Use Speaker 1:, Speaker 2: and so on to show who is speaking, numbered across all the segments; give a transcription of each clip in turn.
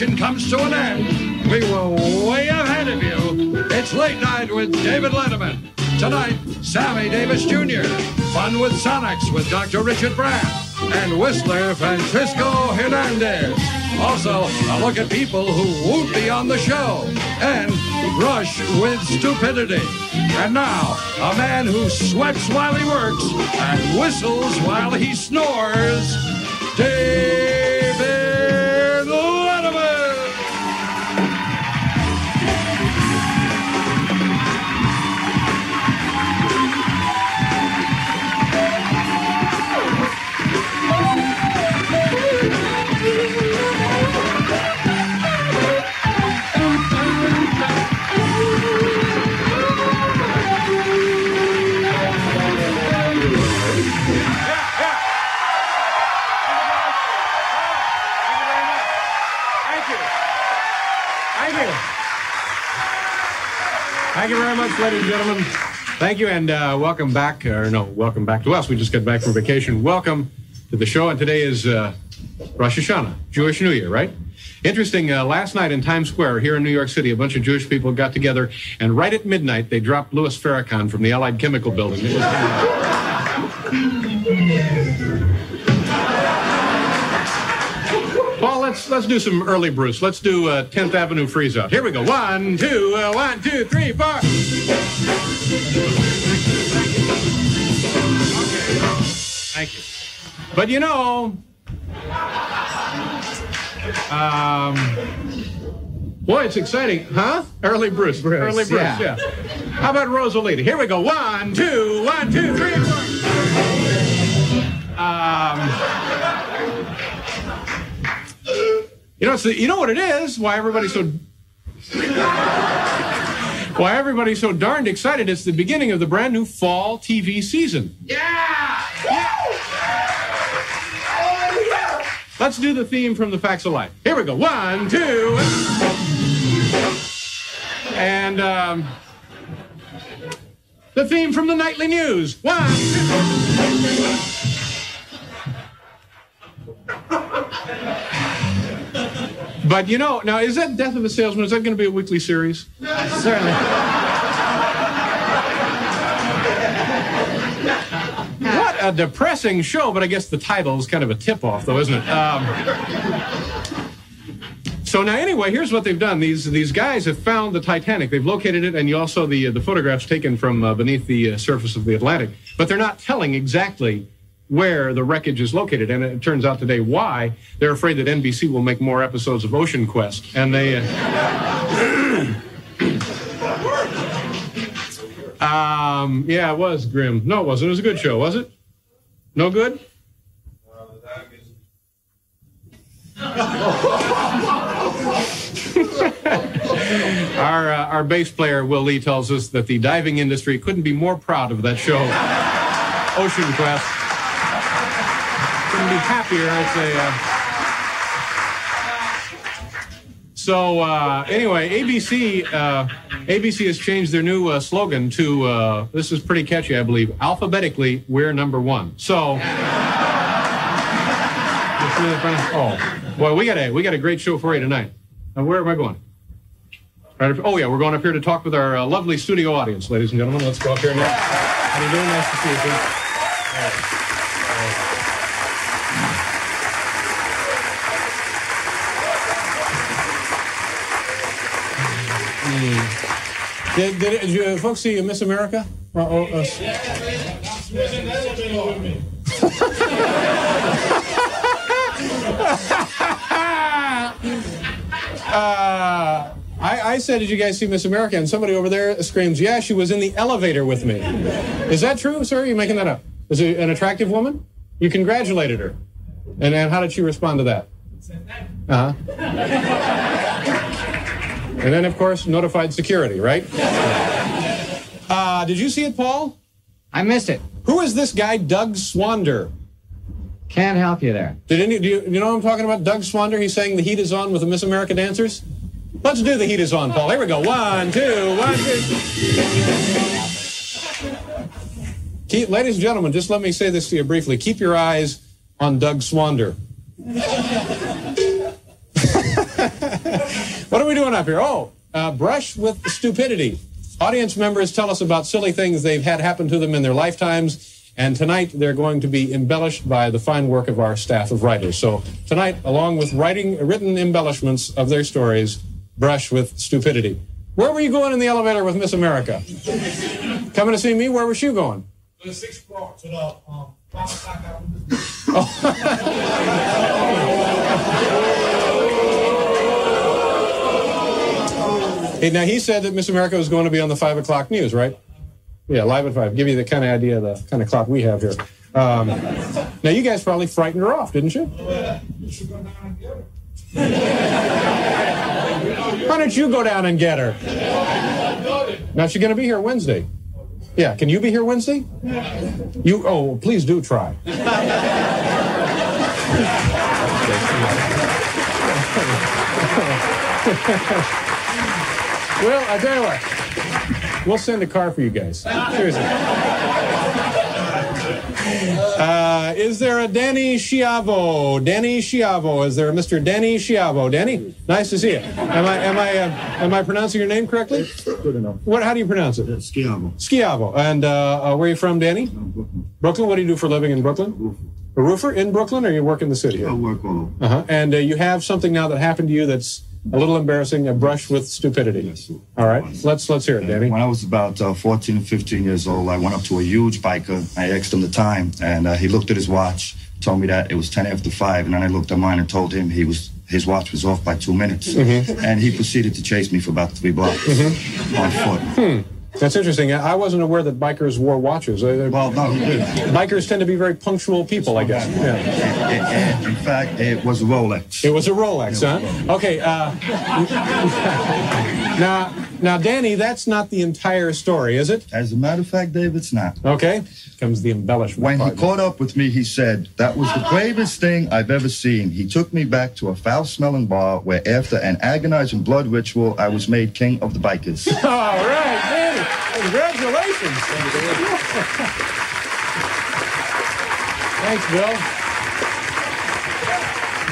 Speaker 1: civilization comes to an end, we were way ahead of you. It's late night with David Letterman. Tonight, Sammy Davis Jr. Fun with Sonics with Dr. Richard Brandt and Whistler Francisco Hernandez. Also, a look at people who won't be on the show and Brush with Stupidity. And now, a man who sweats while he works and whistles while he snores, David
Speaker 2: Thank you very much, ladies and gentlemen. Thank you, and uh, welcome back. Or no, welcome back to us. We just got back from vacation. Welcome to the show, and today is uh, Rosh Hashanah, Jewish New Year, right? Interesting. Uh, last night in Times Square here in New York City, a bunch of Jewish people got together, and right at midnight, they dropped Louis Farrakhan from the Allied Chemical Building. let's let's do some early Bruce. Let's do uh, 10th Avenue Freeze Out. Here we go. One, two, uh, one, two, three, four. Thank you. But you know, um, boy, it's exciting, huh? Early Bruce, early Bruce,
Speaker 3: yeah.
Speaker 2: yeah. How about Rosalita? Here we go. One, two, one, two, three, four. Um, you know, it's the, you know what it is? Why everybody's so why everybody's so darned excited? It's the beginning of the brand new fall TV season. Yeah! Let's do the theme from the Facts of Life. Here we go. One, two, and um, the theme from the nightly news. One, two. But you know, now is that Death of a Salesman? Is that going to be a weekly series?
Speaker 3: Certainly.
Speaker 2: What a depressing show, but I guess the title is kind of a tip off, though, isn't it? Um, so now, anyway, here's what they've done. These these guys have found the Titanic. They've located it, and you also the uh, the photographs taken from uh, beneath the uh, surface of the Atlantic. But they're not telling exactly where the wreckage is located, and it turns out today why they're afraid that NBC will make more episodes of Ocean Quest, and they. Uh, Um, yeah, it was grim. No, it wasn't. It was a good show, was it? No good? our uh, our bass player Will Lee tells us that the diving industry couldn't be more proud of that show, Ocean Quest. Be happier, I'd say. Uh, so uh, anyway, ABC uh, ABC has changed their new uh, slogan to uh, this is pretty catchy, I believe. Alphabetically, we're number one. So. Oh, well, we got a we got a great show for you tonight. Uh, where am I going? Right up- oh yeah, we're going up here to talk with our uh, lovely studio audience, ladies and gentlemen. Let's go up here now. How you doing? Nice to see you. Did, did, did you folks see Miss America? Uh, oh, uh, uh, I, I said, Did you guys see Miss America? And somebody over there screams, Yeah, she was in the elevator with me. Is that true, sir? You're you making that up? Is it an attractive woman? You congratulated her. And, and how did she respond to that? Uh huh. And then, of course, notified security, right? Uh, did you see it, Paul?
Speaker 3: I missed it.
Speaker 2: Who is this guy, Doug Swander?
Speaker 3: Can't help you there.
Speaker 2: Did any, do you, you know what I'm talking about? Doug Swander? He's saying the heat is on with the Miss America dancers? Let's do the heat is on, Paul. Here we go. One, two, one, two. Keep, ladies and gentlemen, just let me say this to you briefly. Keep your eyes on Doug Swander. We doing up here? Oh, uh, brush with stupidity. Audience members tell us about silly things they've had happen to them in their lifetimes. And tonight they're going to be embellished by the fine work of our staff of writers. So tonight, along with writing written embellishments of their stories, brush with stupidity. Where were you going in the elevator with Miss America? Coming to see me? Where was you going?
Speaker 4: The sixth floor to the um, five o'clock
Speaker 2: Hey, now he said that Miss America was going to be on the five o'clock news, right? Yeah, live at five. Give you the kind of idea of the kind of clock we have here. Um, now you guys probably frightened her off, didn't you? Why don't you go down and get her? Now she's going to be here Wednesday. Yeah, can you be here Wednesday? You oh, please do try. well, I tell you what, we'll send a car for you guys. Seriously. Uh, is there a Danny Schiavo? Danny Schiavo. Is there a Mr. Danny Schiavo? Danny, nice to see you. Am I am I uh, am I pronouncing your name correctly?
Speaker 5: Good enough.
Speaker 2: What? How do you pronounce it?
Speaker 5: Schiavo.
Speaker 2: Schiavo. And uh, uh, where are you from, Danny? Brooklyn. What do you do for a living in Brooklyn? A roofer in Brooklyn, or you work in the city?
Speaker 5: I work all over.
Speaker 2: Uh-huh. And uh, you have something now that happened to you that's a little embarrassing. A brush with stupidity.
Speaker 5: Yes.
Speaker 2: All right. Let's let's hear it, Danny.
Speaker 5: When I was about uh, 14 or 15 years old, I went up to a huge biker. I asked him the time, and uh, he looked at his watch, told me that it was 10 after 5, and then I looked at mine and told him he was his watch was off by two minutes. And he proceeded to chase me for about three blocks on foot.
Speaker 2: That's interesting. I wasn't aware that bikers wore watches.
Speaker 5: Well, no.
Speaker 2: Bikers tend to be very punctual people, I guess. Yeah.
Speaker 5: It- it- in fact, it was a Rolex.
Speaker 2: It was a Rolex, huh? Okay. Uh, now, now, Danny, that's not the entire story, is it?
Speaker 5: As a matter of fact, Dave, it's not.
Speaker 2: Okay. Comes the embellishment.
Speaker 5: When he caught up with me, he said, That was the bravest thing I've ever seen. He took me back to a foul smelling bar where, after an agonizing blood ritual, I was made king of the bikers.
Speaker 2: All right, Danny. Congratulations. Thanks, Bill.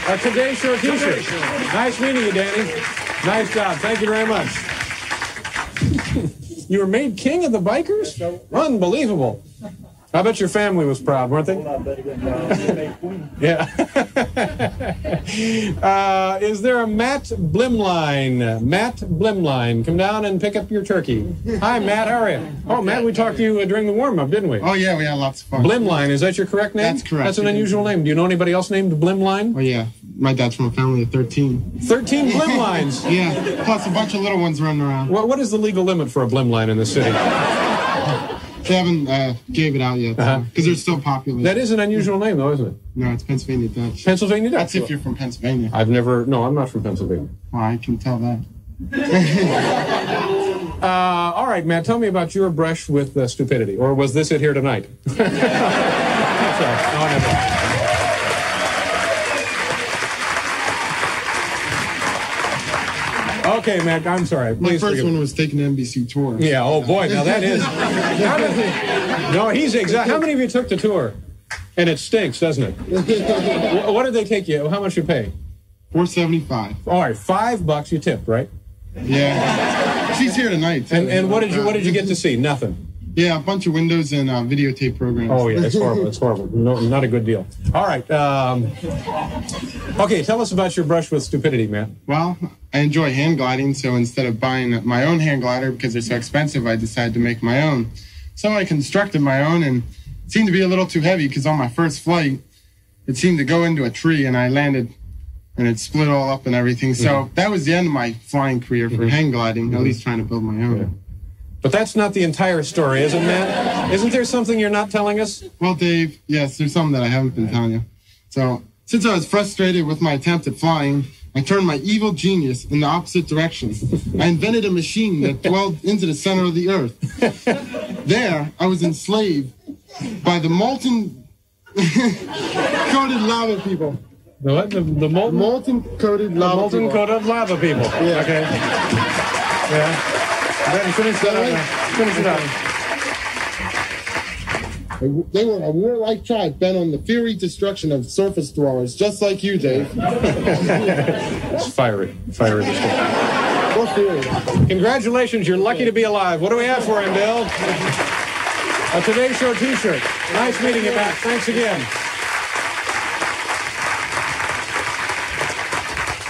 Speaker 2: Uh, A Today Show t-shirt. Nice meeting you, Danny. Nice job. Thank you very much. you were made king of the bikers? Unbelievable. I bet your family was proud, weren't they? Yeah. uh, is there a Matt Blimline? Matt Blimline, come down and pick up your turkey. Hi, Matt. How are you? Oh, Matt, we talked to you uh, during the warm up, didn't we?
Speaker 6: Oh yeah, we had lots of fun.
Speaker 2: Blimline, is that your correct name?
Speaker 6: That's correct.
Speaker 2: That's an unusual name. Do you know anybody else named Blimline?
Speaker 6: Oh yeah, my dad's from a family of thirteen.
Speaker 2: 13 Blimlines.
Speaker 6: Yeah, plus a bunch of little ones running around.
Speaker 2: What, what is the legal limit for a Blimline in the city?
Speaker 6: They haven't uh, gave it out yet because
Speaker 2: Uh-huh.
Speaker 6: they're still popular.
Speaker 2: That is an unusual name, though, isn't it?
Speaker 6: no, it's Pennsylvania Dutch.
Speaker 2: Pennsylvania Dutch.
Speaker 6: That's if you're from Pennsylvania.
Speaker 2: I've never, no, I'm not from Pennsylvania.
Speaker 6: Well, I can tell that.
Speaker 2: Uh, all right, Matt, tell me about your brush with uh, stupidity. Or was this it here tonight? Sorry. No, never. Okay, Mac, I'm sorry.
Speaker 6: My first one was taking NBC tour.
Speaker 2: Yeah, oh boy, now that is. Many- no, he's exact. How many of you took the tour? And it stinks, doesn't it? What did they take you? How much you pay?
Speaker 6: Four seventy five.
Speaker 2: All right, five bucks you tip, right?
Speaker 6: Yeah, she's here tonight. Too.
Speaker 2: And and what did you what did you get to see? Nothing.
Speaker 6: Yeah, a bunch of windows and uh, videotape programs.
Speaker 2: Oh yeah, it's horrible. It's horrible. No, not a good deal. All right. Um, okay, tell us about your brush with stupidity, man.
Speaker 6: Well, I enjoy hand gliding, so instead of buying my own hand glider because they're so expensive, I decided to make my own. So I constructed my own and it seemed to be a little too heavy because on my first flight, it seemed to go into a tree and I landed and it split all up and everything. So that was the end of my flying career for hang gliding, at least trying to build my own.
Speaker 2: But that's not the entire story, is it, Matt? Isn't there something you're not telling us?
Speaker 6: Well, Dave, yes, there's something that I haven't been telling you. So, since I was frustrated with my attempt at flying, I turned my evil genius in the opposite direction. I invented a machine that dwelled into the center of the earth. There, I was enslaved by the molten coated lava people.
Speaker 2: The what? The, the molten,
Speaker 6: Molten coated
Speaker 2: the
Speaker 6: lava
Speaker 2: molten
Speaker 6: people.
Speaker 2: coated lava people.
Speaker 6: Yeah.
Speaker 2: Okay. Yeah. Then finish that up. Finish it up.
Speaker 6: They were a warlike tribe bent on the fiery destruction of surface dwellers, just like you, Dave.
Speaker 2: It's fiery. Fiery. this stuff.
Speaker 6: We'll see.
Speaker 2: Congratulations, you're lucky to be alive. What do we have for him, Bill? A Today Show t-shirt. Nice meeting you, Matt. Thanks again.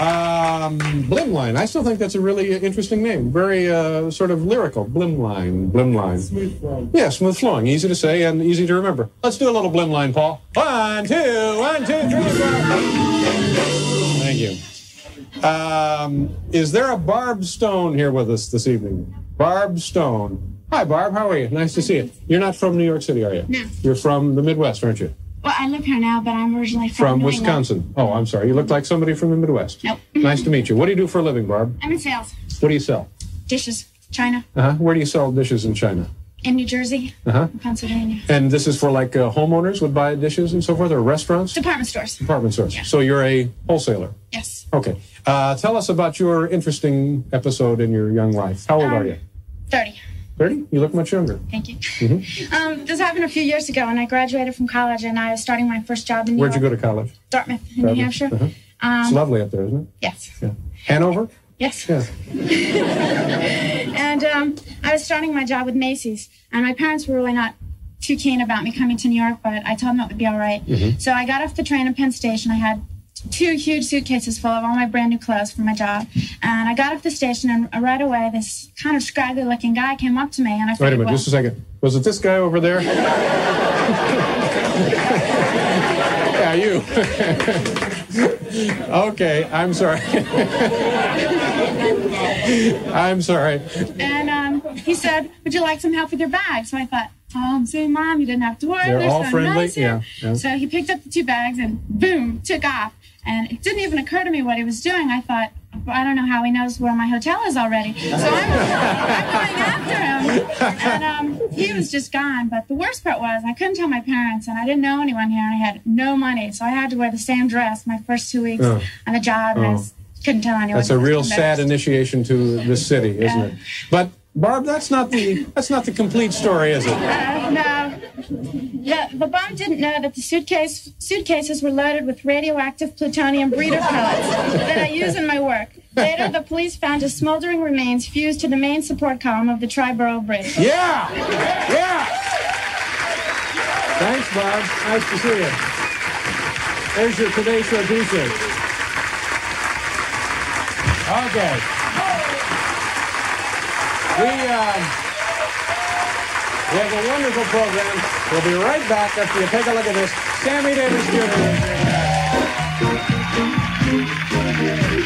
Speaker 2: Um, Blimline. I still think that's a really interesting name. Very uh, sort of lyrical. Blimline. Blimline.
Speaker 6: Smooth flowing.
Speaker 2: Yeah, smooth flowing. Easy to say and easy to remember. Let's do a little Blimline, Paul. One, two, one, two, three, four. Thank you. Um, is there a Barb Stone here with us this evening? Barb Stone. Hi, Barb. How are you? Nice to see you. You're not from New York City, are you?
Speaker 7: No.
Speaker 2: You're from the Midwest, aren't you?
Speaker 7: Well, I live here now, but I'm originally from,
Speaker 2: From. Wisconsin. Oh, I'm sorry. You look like somebody from the Midwest.
Speaker 7: Nope.
Speaker 2: Nice to meet you. What do you do for a living, Barb?
Speaker 7: I'm in sales.
Speaker 2: What do you sell?
Speaker 7: Dishes, China,
Speaker 2: Uh-huh. Where do you sell dishes in China?
Speaker 7: in New Jersey,
Speaker 2: Uh-huh.
Speaker 7: Pennsylvania.
Speaker 2: And this is for like uh, homeowners would buy dishes and so forth, or restaurants?
Speaker 7: Department stores.
Speaker 2: Department stores. So you're a wholesaler.
Speaker 7: Yes.
Speaker 2: Okay. Uh, tell us about your interesting episode in your young life. How old
Speaker 7: Um,
Speaker 2: are you?
Speaker 7: 30.
Speaker 2: 30? You look much younger.
Speaker 7: Thank you.
Speaker 2: Mm-hmm.
Speaker 7: Um, this happened a few years ago, and I graduated from college, and I was starting my first job in New York.
Speaker 2: Where'd you go to college?
Speaker 7: Dartmouth, in
Speaker 2: Dartmouth?
Speaker 7: New Hampshire.
Speaker 2: Uh-huh. It's
Speaker 7: Um,
Speaker 2: lovely up there, isn't it?
Speaker 7: yes.
Speaker 2: Yeah. Hanover?
Speaker 7: Yes.
Speaker 2: Yeah.
Speaker 7: And um, I was starting my job with Macy's, and my parents were really not too keen about me coming to New York, but I told them it would be all right.
Speaker 2: Mm-hmm.
Speaker 7: So I got off the train at Penn Station. I had two huge suitcases full of all my brand new clothes for my job. And I got off the station, and right away, this kind of scraggly looking guy came up to me, and I
Speaker 2: Wait a minute,
Speaker 7: well,
Speaker 2: just a second. Was it this guy over there? yeah, you. okay, I'm sorry. I'm sorry.
Speaker 7: And um, he said, "Would you like some help with your bag?" So I thought, "Oh, see, mom, you didn't have to worry.
Speaker 2: They're
Speaker 7: They're
Speaker 2: all
Speaker 7: so
Speaker 2: friendly,
Speaker 7: nice
Speaker 2: yeah, yeah.
Speaker 7: So he picked up the two bags and boom, took off. And it didn't even occur to me what he was doing. I thought, well, I don't know how he knows where my hotel is already. So I'm, I'm going after him, and um, he was just gone. But the worst part was I couldn't tell my parents, and I didn't know anyone here, and I had no money, so I had to wear the same dress my first two weeks
Speaker 2: Oh.
Speaker 7: on the job, and I was, couldn't tell anyone.
Speaker 2: That's a real sad initiation to the city, isn't it? But Barb, that's not the that's not the complete story, is it?
Speaker 7: Uh, no. The, the bum didn't know that the suitcase suitcases were loaded with radioactive plutonium breeder pellets that I use in my work. Later, the police found his smoldering remains fused to the main support column of the Triborough Bridge.
Speaker 2: Yeah! Yeah! Thanks, Bob. Nice to see you. There's your Today Show t-shirt. Okay. We, um, we have a wonderful program. We'll be right back after you take a look at this. Sammy Davis Jr.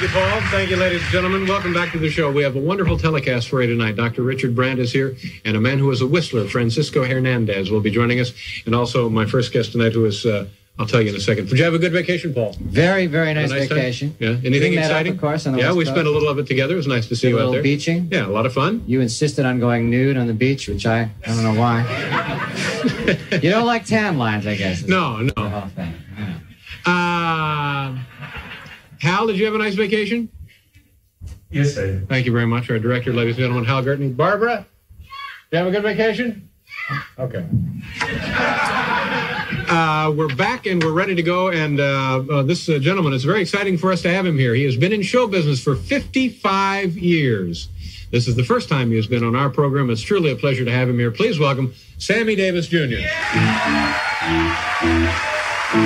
Speaker 2: Thank you, Paul. Thank you, ladies and gentlemen. Welcome back to the show. We have a wonderful telecast for you tonight. Dr. Richard Brandt is here, and a man who is a whistler, Francisco Hernandez, will be joining us. And also my first guest tonight, who is, uh, I'll tell you in a second. Did you have a good vacation, Paul?
Speaker 3: Very, very nice,
Speaker 2: nice time?
Speaker 3: vacation.
Speaker 2: Yeah. Anything
Speaker 3: met up,
Speaker 2: exciting?
Speaker 3: of course, on the
Speaker 2: yeah,
Speaker 3: West
Speaker 2: we
Speaker 3: Coast.
Speaker 2: spent a little of it together. It was nice to see
Speaker 3: Did
Speaker 2: you out
Speaker 3: little
Speaker 2: there.
Speaker 3: beaching.
Speaker 2: Yeah, a lot of fun.
Speaker 3: You insisted on going nude on the beach, which I, I don't know why. you don't like tan lines, I guess. is
Speaker 2: No,
Speaker 3: The
Speaker 2: no.
Speaker 3: whole thing. Yeah.
Speaker 2: Uh, Hal, did you have a nice vacation?
Speaker 4: Yes, I did.
Speaker 2: Thank you very much, our director, ladies and gentlemen, Hal Gurnee. Barbara, you have a good vacation? Okay. Uh, we're back and we're ready to go. And uh, uh, this uh, gentleman, it's very exciting for us to have him here. He has been in show business for 55 years. This is the first time he has been on our program. It's truly a pleasure to have him here. Please welcome Sammy Davis Jr. Yeah. はい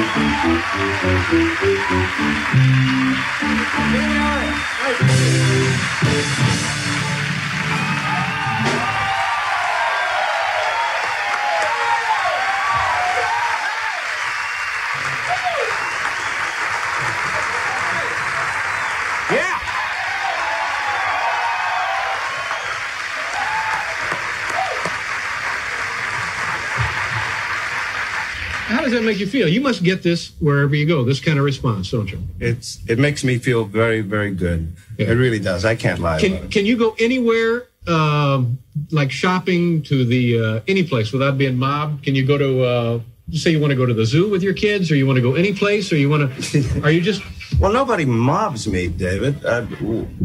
Speaker 2: does that make you feel? You must get this wherever you go, this kind of response, don't you?
Speaker 8: It's it makes me feel very very good.
Speaker 2: Yeah.
Speaker 8: It really does. I can't lie about
Speaker 2: Can
Speaker 8: it.
Speaker 2: can you go anywhere, um, like shopping to the uh, any place without being mobbed? Can you go to uh, say you want to go to the zoo with your kids, or you want to go any place, or you want to? Are you just?
Speaker 8: Well, nobody mobs me, David. Uh,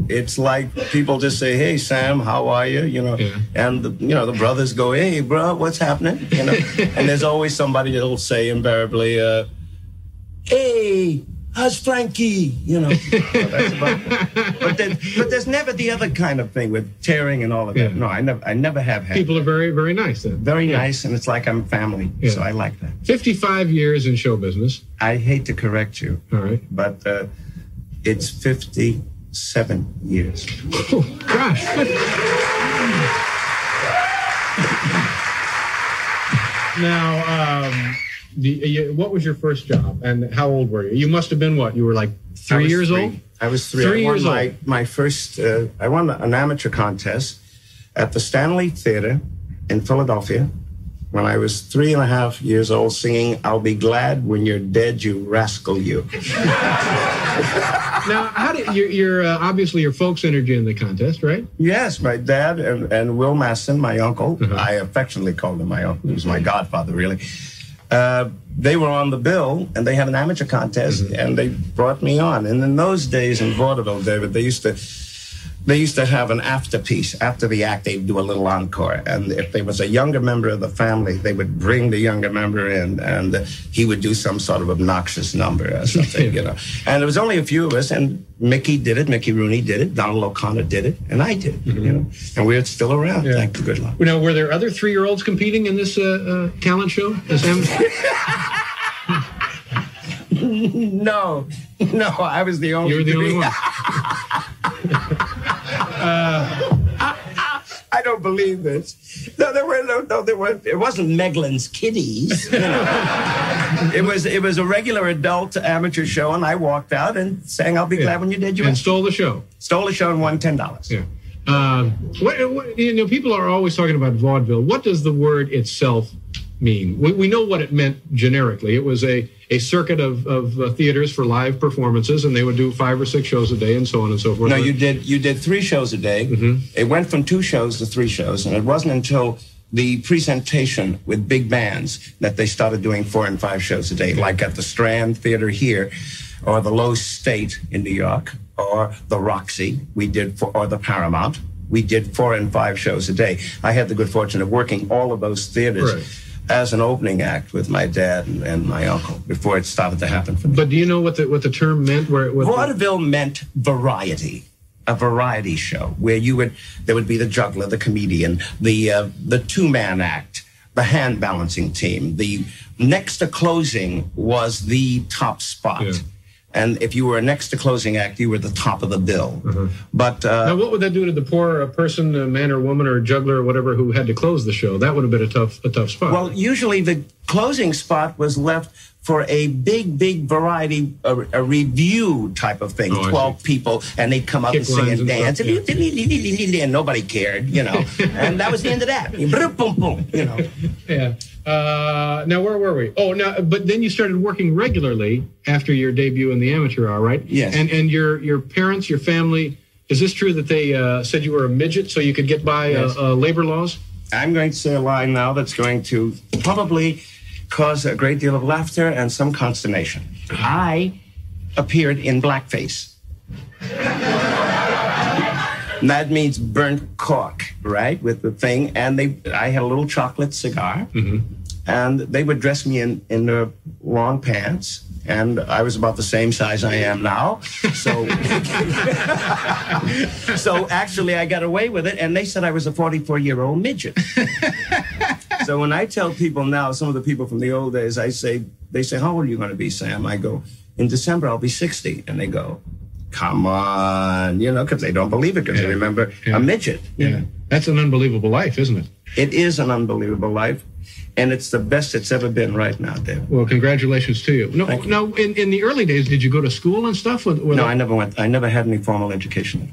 Speaker 8: it's like people just say, "Hey, Sam, how are you?" You know,
Speaker 2: Yeah.
Speaker 8: and the, you know the brothers go, "Hey, bro, what's happening?" You know, and there's always somebody that'll say invariably, uh, "Hey, how's Frankie?" You know, Well, that's about it. but then, but there's never the other kind of thing with tearing and all of that.
Speaker 2: Yeah.
Speaker 8: No, I never, I never have had.
Speaker 2: People are very, very nice. Then
Speaker 8: very
Speaker 2: Yeah.
Speaker 8: nice, and it's like I'm family,
Speaker 2: Yeah.
Speaker 8: so I like that.
Speaker 2: Fifty-five years in show business.
Speaker 8: I hate to correct you,
Speaker 2: All right.
Speaker 8: but uh, it's 57 years.
Speaker 2: Oh, gosh. now, um, the, you, what was your first job, and how old were you? You must have been what? You were like three years
Speaker 8: three.
Speaker 2: old.
Speaker 8: I was three.
Speaker 2: Three
Speaker 8: I won my,
Speaker 2: old.
Speaker 8: my first. Uh, I won an amateur contest at the Stanley Theater in Philadelphia when I was three and a half years old, singing "I'll Be Glad When You're Dead, You Rascal You."
Speaker 2: Now, how did you're, you're uh, obviously your folks entered you in the contest, right?
Speaker 8: Yes, my dad and, and Will Mastin, my uncle,
Speaker 2: Uh-huh.
Speaker 8: I affectionately called him my uncle. He was my godfather, really. Uh, they were on the bill, and they had an amateur contest,
Speaker 2: Mm-hmm.
Speaker 8: and they brought me on. And in those days in vaudeville, David, they used to they used to have an after piece after the act. They'd do a little encore, and if there was a younger member of the family, they would bring the younger member in, and he would do some sort of obnoxious number or something, you know. And there was only a few of us, and Mickey did it, Mickey Rooney did it, Donald O'Connor did it, and I did it, you know. And we're still around.
Speaker 2: Yeah.
Speaker 8: Thank the good luck.
Speaker 2: Now, were there other three-year-olds competing in this uh, uh, talent show?
Speaker 8: No, no, I was the only.
Speaker 2: you were the only
Speaker 8: three.
Speaker 2: one.
Speaker 8: I don't believe this. No, there were no, no, there were. It wasn't Meglin's Kiddies. you know. it was it was a regular adult amateur show, and I walked out and sang "I'll be glad when You Did." dead." You
Speaker 2: and
Speaker 8: Rest."
Speaker 2: stole the show.
Speaker 8: stole the show and won ten dollars.
Speaker 2: Yeah. Um, what, what, you know, people are always talking about vaudeville. What does the word itself mean? We, we know what it meant generically. It was a, a circuit of, of uh, theaters for live performances, and they would do five or six shows a day, and so on and so forth.
Speaker 8: No, you did you did three shows a day. It went from two shows to three shows, and it wasn't until the presentation with big bands that they started doing four and five shows a day, like at the Strand Theater here, or the Loew's State in New York, or the Roxy. We did for or the Paramount. We did four and five shows a day. I had the good fortune of working all of those theaters.
Speaker 2: Right.
Speaker 8: As an opening act with my dad and, and my uncle before it started to happen for me.
Speaker 2: But do you know what the what the term meant? Where what the-
Speaker 8: Vaudeville meant variety, a variety show where you would there would be the juggler, the comedian, the uh, the two man act, the hand balancing team. The next to closing was the top spot.
Speaker 2: Yeah.
Speaker 8: And if you were next to closing act, you were the top of the bill. But uh,
Speaker 2: now, what would that do to the poor person, uh, man or woman or juggler or whatever, who had to close the show? That would have been a tough a tough spot.
Speaker 8: Well, usually the closing spot was left for a big, big variety, a, a review type of thing.
Speaker 2: Oh,
Speaker 8: Twelve people, and they'd come up
Speaker 2: Kick
Speaker 8: and sing and
Speaker 2: and
Speaker 8: dance, and, and nobody cared, you know. and that was the end of that. Boom, boom, you know.
Speaker 2: yeah. Uh, now, where were we? Oh, now, but then you started working regularly after your debut in the amateur hour, right?
Speaker 8: Yes.
Speaker 2: And and your your parents, your family. Is this true that they uh, said you were a midget so you could get by
Speaker 8: Yes.
Speaker 2: uh, uh, labor laws?
Speaker 8: I'm going to say a line now that's going to probably cause a great deal of laughter and some consternation. I appeared in blackface. That means burnt cork, right, with the thing. And they, I had a little chocolate cigar, and they would dress me in in the long pants. And I was about the same size I am now, so so actually I got away with it. And they said I was a 44 year old midget. so when I tell people now, some of the people from the old days, I say, they say, how old are you going to be, Sam? I go, in December I'll be 60, and they go, come on, you know, because they don't believe it because
Speaker 2: Yeah.
Speaker 8: they remember
Speaker 2: Yeah.
Speaker 8: a midget.
Speaker 2: Yeah. That's an unbelievable life, isn't it?
Speaker 8: It is an unbelievable life, and it's the best it's ever been right now, David.
Speaker 2: Well, congratulations to you. No,
Speaker 8: Thank you.
Speaker 2: now in, in the early days, did you go to school and stuff? With, with
Speaker 8: No, I never went. I never had any formal education.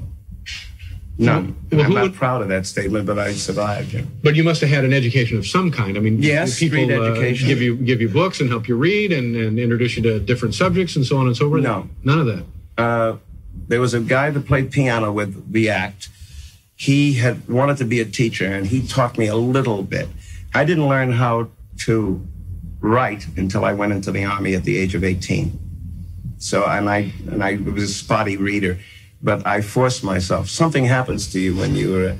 Speaker 8: None.
Speaker 2: Well,
Speaker 8: I'm not
Speaker 2: would-
Speaker 8: proud of that statement, but I survived. Know.
Speaker 2: But you must have had an education of some kind. I mean,
Speaker 8: Yes,
Speaker 2: people
Speaker 8: street
Speaker 2: uh,
Speaker 8: education.
Speaker 2: give you give you books and help you read and, and introduce you to different subjects and so on and so forth.
Speaker 8: No.
Speaker 2: none of that.
Speaker 8: Uh, there was a guy that played piano with the act. He had wanted to be a teacher, and he taught me a little bit. I didn't learn how to write until I went into the army at the age of 18. So, and I, and I was a spotty reader, but I forced myself. Something happens to you when you're,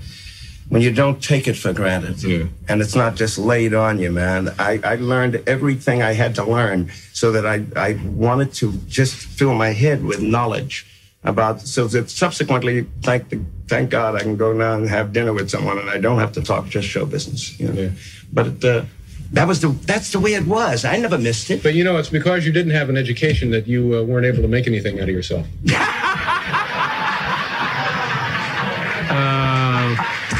Speaker 8: when you don't take it for granted.
Speaker 2: Yeah.
Speaker 8: And it's not just laid on you, man. I, I learned everything I had to learn so that I, I wanted to just fill my head with knowledge about, so that subsequently, thank the, thank God I can go now and have dinner with someone and I don't have to talk just show business, you know.
Speaker 2: Yeah.
Speaker 8: But, uh, that was the, that's the way it was. I never missed it.
Speaker 2: But you know, it's because you didn't have an education that you uh, weren't able to make anything out of yourself. uh,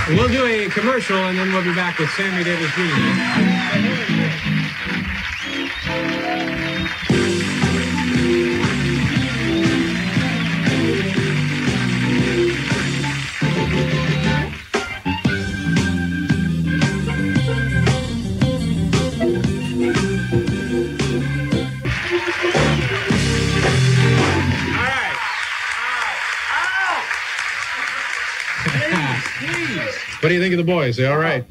Speaker 2: we'll do a commercial and then we'll be back with Sammy Davis Jr. What do you think of the boys? They all right?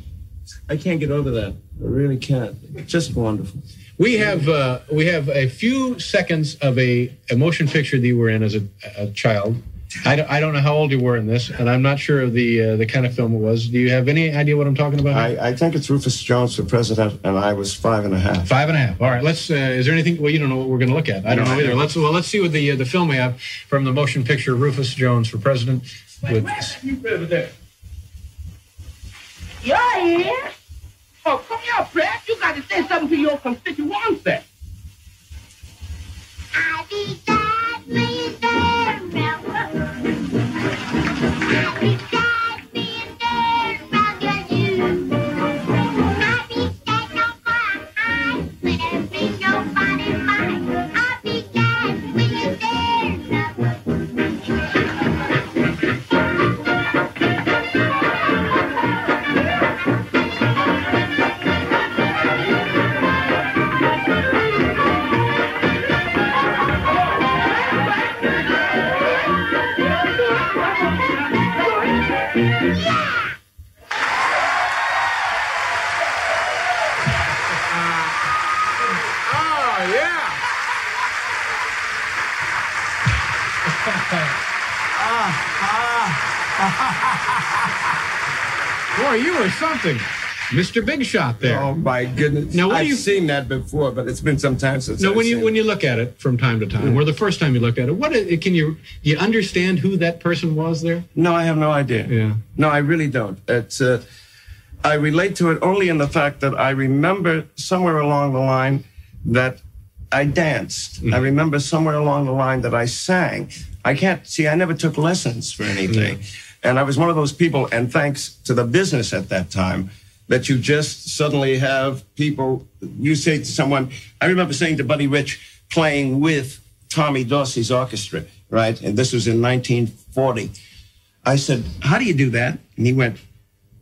Speaker 8: I can't get over that. I really can't. Just wonderful.
Speaker 2: We have uh, we have a few seconds of a, a motion picture that you were in as a, a child. I don't, I don't know how old you were in this, and I'm not sure of the uh, the kind of film it was. Do you have any idea what I'm talking about?
Speaker 8: I, I think it's Rufus Jones for president, and I was five and a half.
Speaker 2: Five and a half. All right. Let's. Uh, is there anything? Well, you don't know what we're going to look at. I don't know either. Let's. Well, let's see what the uh, the film we have from the motion picture Rufus Jones for president. With
Speaker 9: You're here? Come here, Fred. You got to say something to your constituency.
Speaker 10: I'll be
Speaker 2: something, Mr. Big Shot there.
Speaker 8: Oh my goodness!
Speaker 2: Now,
Speaker 8: I've
Speaker 2: you-
Speaker 8: seen that before, but it's been some time since.
Speaker 2: No, when you
Speaker 8: seen
Speaker 2: when
Speaker 8: it.
Speaker 2: you look at it from time to time, or the first time you looked at it, what can you you understand who that person was there?
Speaker 8: No, I have no idea.
Speaker 2: Yeah.
Speaker 8: No, I really don't. It's. Uh, I relate to it only in the fact that I remember somewhere along the line that I danced.
Speaker 2: Mm-hmm.
Speaker 8: I remember somewhere along the line that I sang. I can't see. I never took lessons for anything, and I was one of those people. And thanks to the business at that time, that you just suddenly have people. You say to someone. I remember saying to Buddy Rich, playing with Tommy Dorsey's orchestra, right? And this was in 1940. I said, How do you do that? And he went,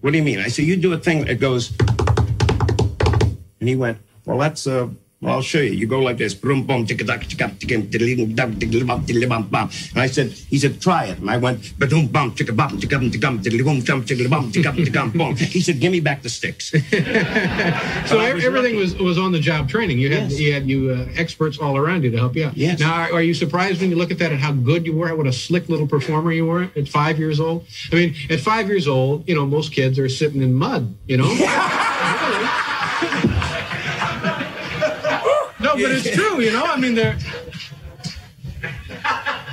Speaker 8: What do you mean? I said, You do a thing that goes, and he went, Well, that's, uh, well, I'll show you. You go like this. Boom, boom, ticka duck, ticka ticka diddly dum, diddly bum, diddly bum, bum. And I said, He said, Try it. And I went, Badoom, bum, ticka bum, ticka bum, ticka bum, diddly boom, jump, ticka bum, ticka bum, ticka bum, boom. He said, Give me back the sticks.
Speaker 2: So
Speaker 8: I
Speaker 2: ev-
Speaker 8: was
Speaker 2: everything was was on the job training. You had you had you uh, experts all around you to help you out.
Speaker 8: Yes.
Speaker 2: Now, are, are you surprised when you look at that at how good you were? What a slick little performer you were at five years old. I mean, at five years old, you know, most kids are sitting in mud. You know. but it's true. You know, I mean, they're.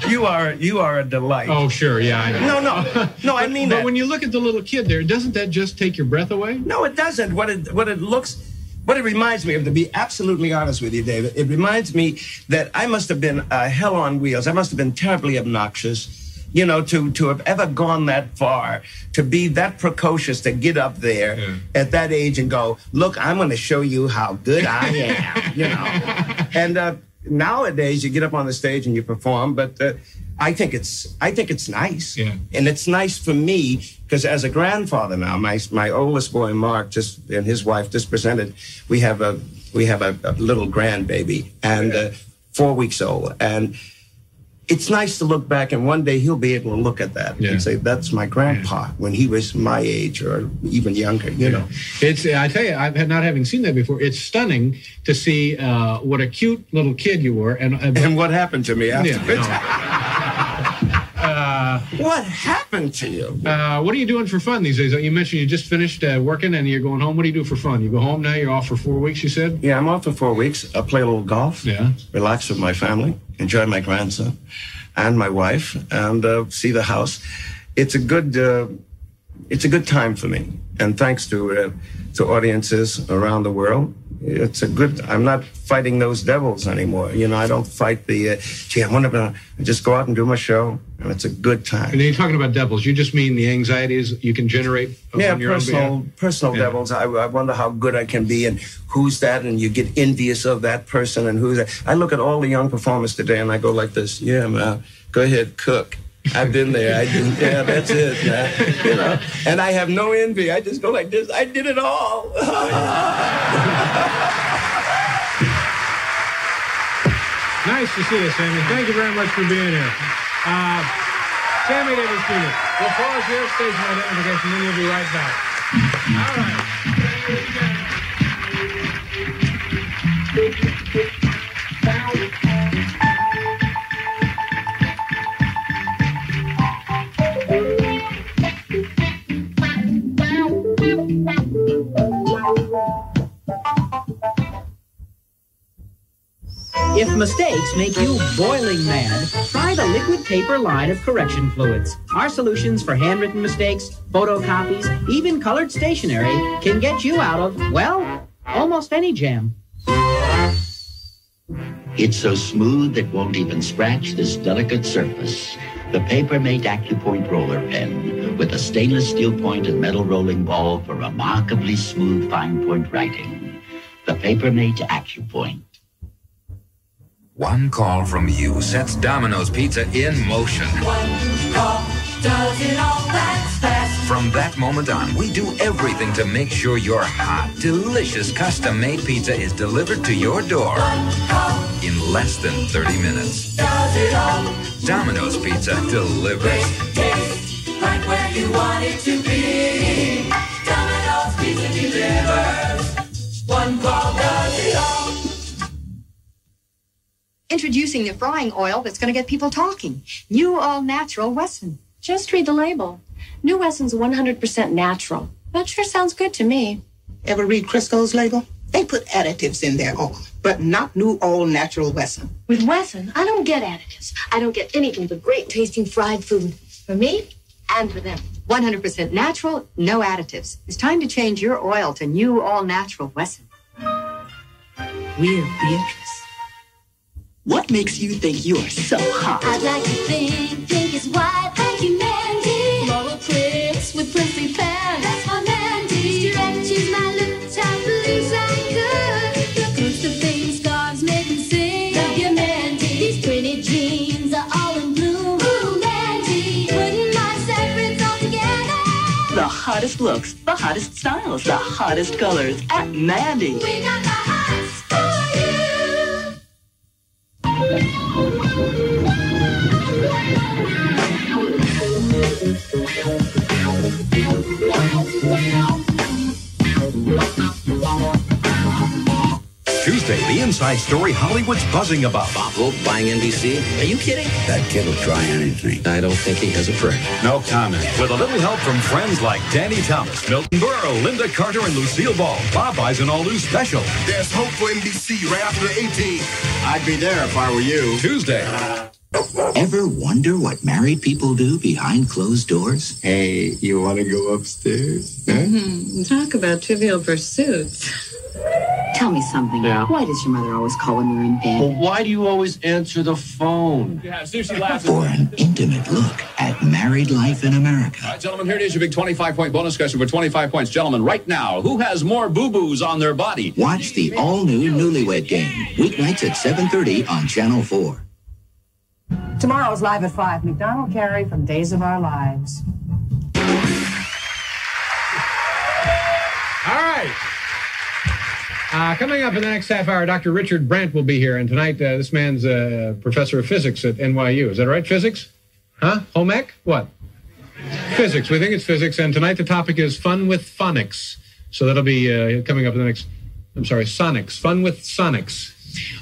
Speaker 8: You are, you are a delight.
Speaker 2: Oh, sure, yeah, I know.
Speaker 8: No, no, no, I mean
Speaker 2: but
Speaker 8: that.
Speaker 2: when you look at the little kid there, doesn't that just take your breath away?
Speaker 8: No, it doesn't. What it what it looks what it reminds me of, to be absolutely honest with you, David, it reminds me that I must have been uh, hell on wheels. I must have been terribly obnoxious, you know, to to have ever gone that far, to be that precocious, to get up there
Speaker 2: Yeah.
Speaker 8: at that age and go, look, I'm going to show you how good I am, you know. And uh, nowadays, you get up on the stage and you perform, but. Uh, I think it's I think it's nice,
Speaker 2: Yeah.
Speaker 8: and it's nice for me because as a grandfather now, my my oldest boy Mark just and his wife just presented. We have a we have a, a little grandbaby and uh, four weeks old, and it's nice to look back, and one day he'll be able to look at that
Speaker 2: Yeah.
Speaker 8: and say, "That's my grandpa when he was my age or even younger." You know.
Speaker 2: It's I tell you, I've had not having seen that before. It's stunning to see uh, what a cute little kid you were, and uh,
Speaker 8: And what happened to me
Speaker 2: yeah,
Speaker 8: afterwards?
Speaker 2: uh,
Speaker 8: What happened to you?
Speaker 2: uh, what are you doing for fun these days? You mentioned you just finished uh, working and you're going home. What do you do for fun? You go home now. You're off for four weeks. You said.
Speaker 8: Yeah, I'm off for four weeks. I play a little golf.
Speaker 2: Yeah.
Speaker 8: Relax with my family, enjoy my grandson and my wife, and uh, see the house. It's a good, uh, it's a good time for me. And thanks to uh, to audiences around the world, it's a good. I'm not fighting those devils anymore. You know, I don't fight the. Uh, gee, I wonder. if I just go out and do my show, and it's a good time.
Speaker 2: And you're talking about devils. You just mean the anxieties you can generate.
Speaker 8: Yeah,
Speaker 2: your
Speaker 8: personal personal
Speaker 2: Yeah.
Speaker 8: devils. I, I wonder how good I can be, and who's that, and you get envious of that person, and who's that. I look at all the young performers today, and I go like this. Yeah, man, go ahead, cook. I've been there. I did. Yeah, that's it, man. You know, and I have no envy. I just go like this. I did it all.
Speaker 2: Nice to see you, Sammy. Thank you very much for being here. Uh, Sammy Davis Jr. We'll pause here, station identification, then we'll be right back. All right.
Speaker 11: If mistakes make you boiling mad, try the liquid paper line of correction fluids. Our solutions for handwritten mistakes, photocopies, even colored stationery can get you out of, well, almost any jam.
Speaker 12: It's so smooth it won't even scratch this delicate surface. The Papermate AccuPoint roller pen with a stainless steel point and metal rolling ball for remarkably smooth fine point writing. The Papermate AccuPoint.
Speaker 13: One call from you sets Domino's Pizza in motion.
Speaker 10: One call Does it all that's fast.
Speaker 13: From that moment on, we do everything to make sure your hot, delicious custom-made pizza is delivered to your door in less than 30 minutes.
Speaker 10: Does it all
Speaker 13: Domino's Pizza delivers.
Speaker 10: taste right where you want it to be? Domino's Pizza delivers. One call does it all.
Speaker 14: Introducing the frying oil that's going to get people talking. New all natural Wesson.
Speaker 15: Just read the label. New Wesson's 100% natural. That sure sounds good to me.
Speaker 16: Ever read Crisco's label? They put additives in their oil, but not new all natural Wesson.
Speaker 15: With Wesson, I don't get additives. I don't get anything but great tasting fried food. For me and for them.
Speaker 14: 100% natural, no additives. It's time to change your oil to new all natural Wesson.
Speaker 16: We're Beatrice. What makes you think you're so hot?
Speaker 10: I'd like to think pink is white. Thank you, Mandy. Laurel Prince with princely pants. That's my Mandy. Stretches my lips out loose and good. Your crucifix scarves make me sing. Love you, Mandy. These pretty jeans are all in bloom. Ooh, Mandy. Putting my separates all together.
Speaker 16: The hottest looks, the hottest styles, the hottest colors at Mandy.
Speaker 10: We got the hots for you.
Speaker 17: Tuesday, the inside story Hollywood's buzzing about.
Speaker 18: Bob Hope buying NBC? Are you kidding?
Speaker 17: That kid will try anything.
Speaker 18: I don't think he has a prayer.
Speaker 17: No comment. With a little help from friends like Danny Thomas, Milton Berle, Lynda Carter, and Lucille Ball, Bob buys an all-new special.
Speaker 19: There's hope for NBC right after the 18th.
Speaker 17: I'd be there if I were you. Tuesday.
Speaker 12: Ever wonder what married people do behind closed doors?
Speaker 20: Hey, you want to go upstairs?
Speaker 14: Mm-hmm. Talk about trivial pursuits. Tell me something.
Speaker 20: Yeah.
Speaker 14: Why does your mother always call when you're in bed?
Speaker 20: Well, why do you always answer the phone?
Speaker 12: For an intimate look at married life in America.
Speaker 21: All right, gentlemen, here it is your big 25 point bonus question for 25 points. Gentlemen, right now, who has more boo boos on their body?
Speaker 12: Watch the all-new Newlywed Game, weeknights at 7.30 on Channel 4.
Speaker 22: Tomorrow's live at 5. Macdonald Carey from Days of Our Lives.
Speaker 2: All right. Uh, coming up in the next half hour, Dr. Richard Brandt will be here. And tonight, uh, this man's a professor of physics at NYU. Is that right? Physics? Huh? Home ec? What? Physics. We think it's physics. And tonight, the topic is fun with phonics. So that'll be uh, coming up in the next, I'm sorry, sonics. Fun with sonics.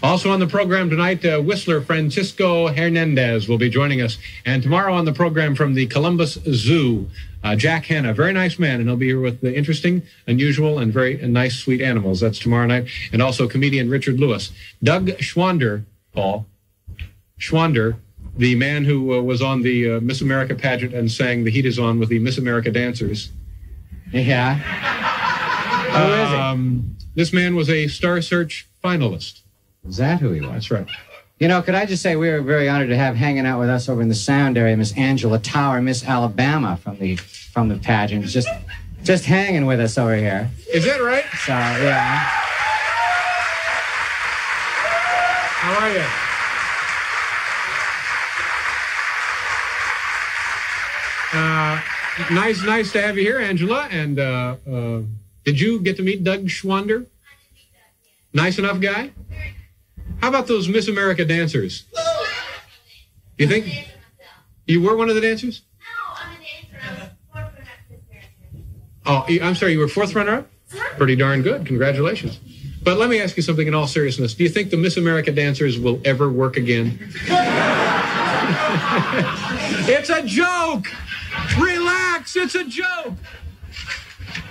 Speaker 2: Also on the program tonight, uh, Whistler Francisco Hernandez will be joining us. And tomorrow on the program from the Columbus Zoo, uh, Jack Hanna, very nice man, and he'll be here with the interesting, unusual, and very nice, sweet animals. That's tomorrow night. And also comedian Richard Lewis. Doug Schwander, Paul, Schwander, the man who uh, was on the uh, Miss America pageant and sang The Heat Is On with the Miss America dancers.
Speaker 3: Yeah.
Speaker 2: Who is he? Um, this man was a Star Search finalist.
Speaker 3: Is that who he was?
Speaker 2: That's right.
Speaker 3: You know, could I just say we are very honored to have hanging out with us over in the sound area, Miss Angela Tower, Miss Alabama from the from the pageant, just just hanging with us over here.
Speaker 2: Is that right?
Speaker 3: So yeah.
Speaker 2: How are you? Uh, nice, nice to have you here, Angela. And uh, uh, did you get to meet Doug Schwander? Nice enough guy. How about those Miss America dancers? You think you were one of the dancers? No, I'm Oh, you- I'm fourth runner-up. Oh, I'm sorry. You were fourth runner-up. Pretty darn good. Congratulations. But let me ask you something in all seriousness. Do you think the Miss America dancers will ever work again? it's a joke. Relax. It's a joke.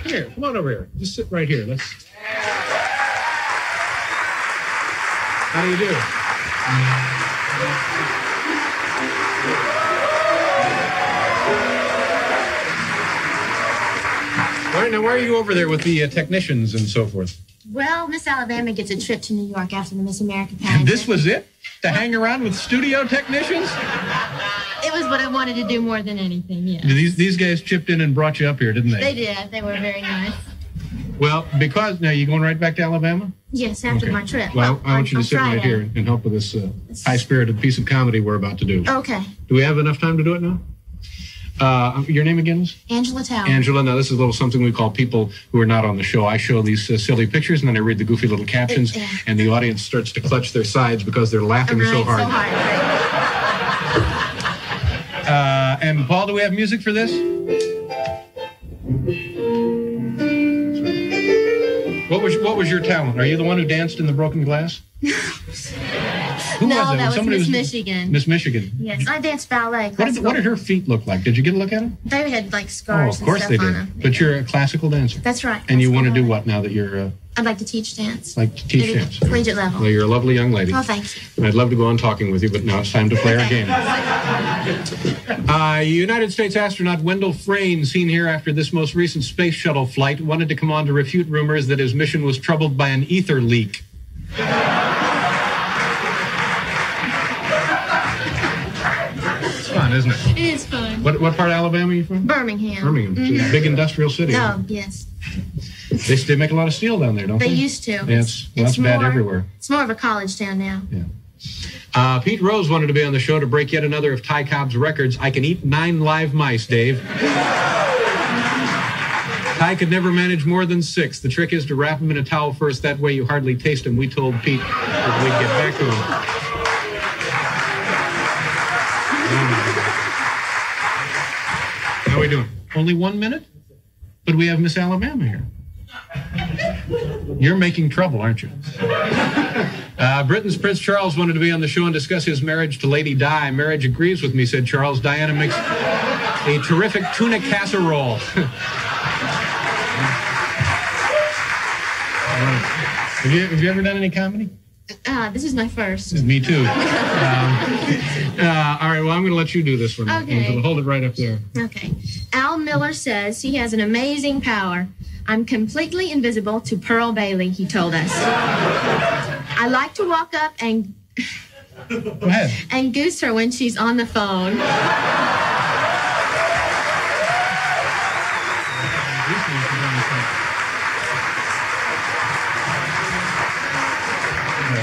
Speaker 2: Come here. Come on over here. Just sit right here. Let's. How do you do? All right, now why are you over there with the uh, technicians and so forth?
Speaker 15: Well, Miss Alabama gets a trip to New York after the Miss America pageant.
Speaker 2: This was it? To hang around with studio technicians?
Speaker 15: It was what I wanted to do more than anything, yeah.
Speaker 2: These these guys chipped in and brought you up here, didn't they?
Speaker 15: They did. They were very nice.
Speaker 2: Well, because now you're going right back to Alabama?
Speaker 15: Yes, after
Speaker 2: Okay.
Speaker 15: my trip.
Speaker 2: Well, I
Speaker 15: on-
Speaker 2: want you to sit right here and help with this uh, high-spirited piece of comedy we're about to do.
Speaker 15: Okay.
Speaker 2: Do we have enough time to do it now? Uh, your name again is?
Speaker 15: Angela Tower.
Speaker 2: Angela. Now, this is a little something we call people who are not on the show. I show these uh, silly pictures and then I read the goofy little captions,
Speaker 15: Uh,
Speaker 2: and the audience starts to clutch their sides because they're laughing so hard. Uh, and Paul, do we have music for this? What was your talent? Are you the one who danced in the broken glass? Who
Speaker 15: no,
Speaker 2: was
Speaker 15: that was
Speaker 2: Somebody
Speaker 15: Miss
Speaker 2: was-
Speaker 15: Michigan.
Speaker 2: Miss Michigan.
Speaker 15: Yes, I danced ballet.
Speaker 2: What did, what did her feet look like? Did you get a look at them?
Speaker 15: They had like scars.
Speaker 2: Oh, of course they did. But you're a classical dancer,
Speaker 15: That's right.
Speaker 2: and you want to do what now that you're uh,
Speaker 15: I'd like to teach dance.
Speaker 2: like to teach
Speaker 15: Maybe
Speaker 2: dance?
Speaker 15: Collegiate level.
Speaker 2: Well, you're a lovely young lady.
Speaker 15: Oh, thank you.
Speaker 2: And I'd love to go on talking with you, but now it's time to play our game. Uh, United States astronaut Wendell Frayne, seen here after this most recent space shuttle flight, wanted to come on to refute rumors that his mission was troubled by an ether leak. It's fun, isn't it?
Speaker 15: It is fun.
Speaker 2: What, what part of Alabama are you from?
Speaker 15: Birmingham.
Speaker 2: Birmingham.
Speaker 15: Mhm.
Speaker 2: big industrial city.
Speaker 15: Oh, yes.
Speaker 2: They, they make a lot of steel down there, don't they?
Speaker 15: They used to.
Speaker 2: Yeah, it's, well,
Speaker 15: It's
Speaker 2: that's bad everywhere.
Speaker 15: It's more of a college town now.
Speaker 2: Uh, Pete Rose wanted to be on the show to break yet another of Ty Cobb's records. I can eat nine live mice, Dave. Ty could never manage more than six. The trick is to wrap them in a towel first. That way you hardly taste them. We told Pete that we'd get back to him. How are we doing? Only one minute? But we have Miss Alabama here. You're making trouble, aren't you? Uh, Britain's Prince Charles wanted to be on the show and discuss his marriage to Lady Di. Marriage agrees with me, said Charles. Diana makes a terrific tuna casserole. have, you, have you ever done any comedy?
Speaker 15: Uh, this is my first.
Speaker 2: Me too. Um, uh, all right, well, I'm going to let you do this one.
Speaker 15: Okay.
Speaker 2: Hold it right up there.
Speaker 15: Okay. Al Miller says he has an amazing power. I'm completely invisible to Pearl Bailey, he told us. I like to walk up and
Speaker 2: Go ahead.
Speaker 15: and goose her when she's on the phone.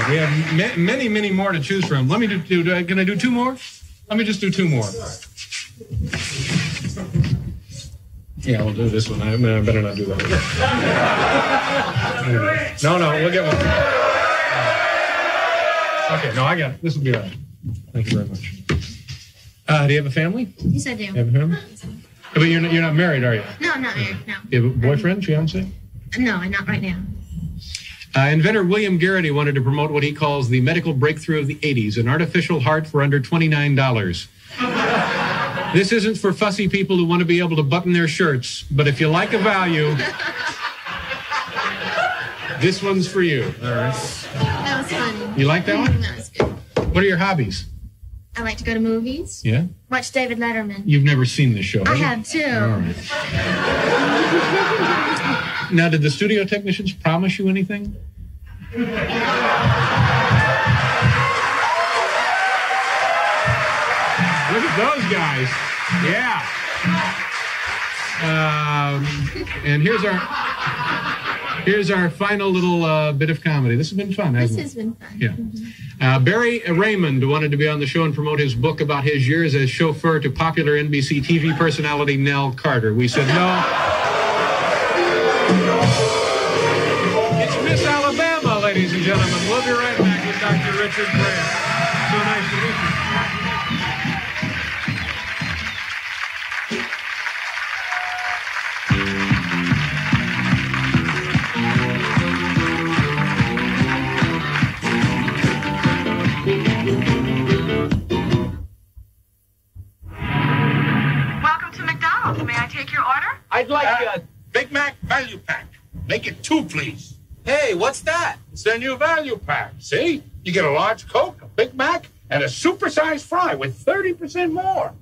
Speaker 2: We have ma- many, many more to choose from. Let me do, do, do- can I do two more? Let me just do two more. Yeah, we'll do this one. I, I better not do that. no, no, we'll get one. Okay, no, I got it. This will be all right. Thank you very much. Uh, do you have a family?
Speaker 15: Yes, I do.
Speaker 2: You have a family? But you're not, you're not married, are you?
Speaker 15: No, I'm not married. No.
Speaker 2: You have a boyfriend, fiance?
Speaker 15: No, I'm not right now.
Speaker 2: Uh, inventor William Garrity wanted to promote what he calls the medical breakthrough of the 80s an artificial heart for under $29. This isn't for fussy people who want to be able to button their shirts, but if you like a value, this one's for you. All right.
Speaker 15: That was fun.
Speaker 2: You like that one?
Speaker 15: Mm, that was good.
Speaker 2: What are your hobbies?
Speaker 15: I like to go to movies.
Speaker 2: Yeah?
Speaker 15: Watch David Letterman.
Speaker 2: You've never seen this show.
Speaker 15: I
Speaker 2: you?
Speaker 15: have too.
Speaker 2: All right. Now, did the studio technicians promise you anything? Look at those guys. Yeah. Um, and here's our here's our final little uh, bit of comedy. This has been fun,
Speaker 15: This
Speaker 2: hasn't it?
Speaker 15: has been fun.
Speaker 2: Yeah. Uh, Barry Raymond wanted to be on the show and promote his book about his years as chauffeur to popular NBC TV personality Nell Carter. We said no. It's Miss Alabama, ladies and gentlemen. We'll be right back with Dr. Richard
Speaker 23: Brandt.
Speaker 24: I'd like a uh, Big Mac value pack. Make it two, please. Hey, what's that? It's their new value pack. See? You get a large Coke, a Big Mac, and a supersized fry with 30% more.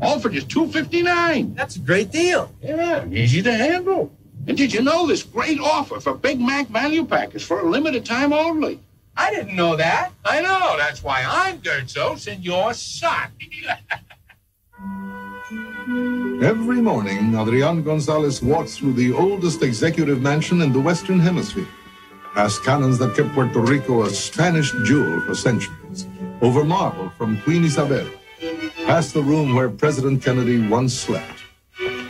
Speaker 24: All for just $2.59. That's a great deal. Yeah, easy to handle. And did you know this great offer for Big Mac value pack is for a limited time only? I didn't know that. I know. That's why I'm Gertzos and your son.
Speaker 25: Every morning, Adrian Gonzalez walks through the oldest executive mansion in the Western Hemisphere, past cannons that kept Puerto Rico a Spanish jewel for centuries, over marble from Queen Isabel, past the room where President Kennedy once slept.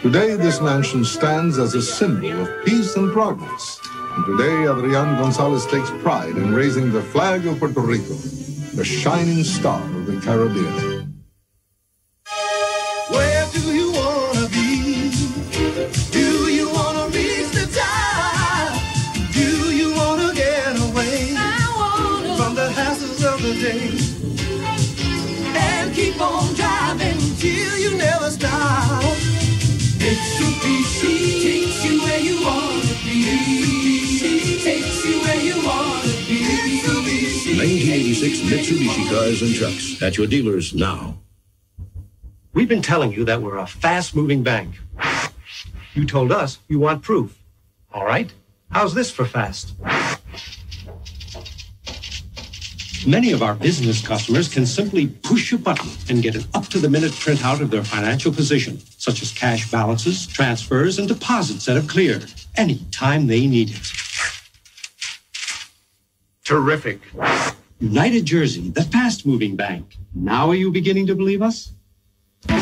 Speaker 25: Today, this mansion stands as a symbol of peace and progress. And today, Adrian Gonzalez takes pride in raising the flag of Puerto Rico, the shining star of the Caribbean.
Speaker 26: Cars and trucks at your dealers now.
Speaker 27: We've been telling you that we're a fast moving bank. You told us you want proof. All right. How's this for fast?
Speaker 28: Many of our business customers can simply push a button and get an up to the minute printout of their financial position, such as cash balances, transfers, and deposits that have cleared anytime they need it.
Speaker 24: Terrific.
Speaker 28: United Jersey, the fast moving bank. Now are you beginning to believe us?
Speaker 2: Yes,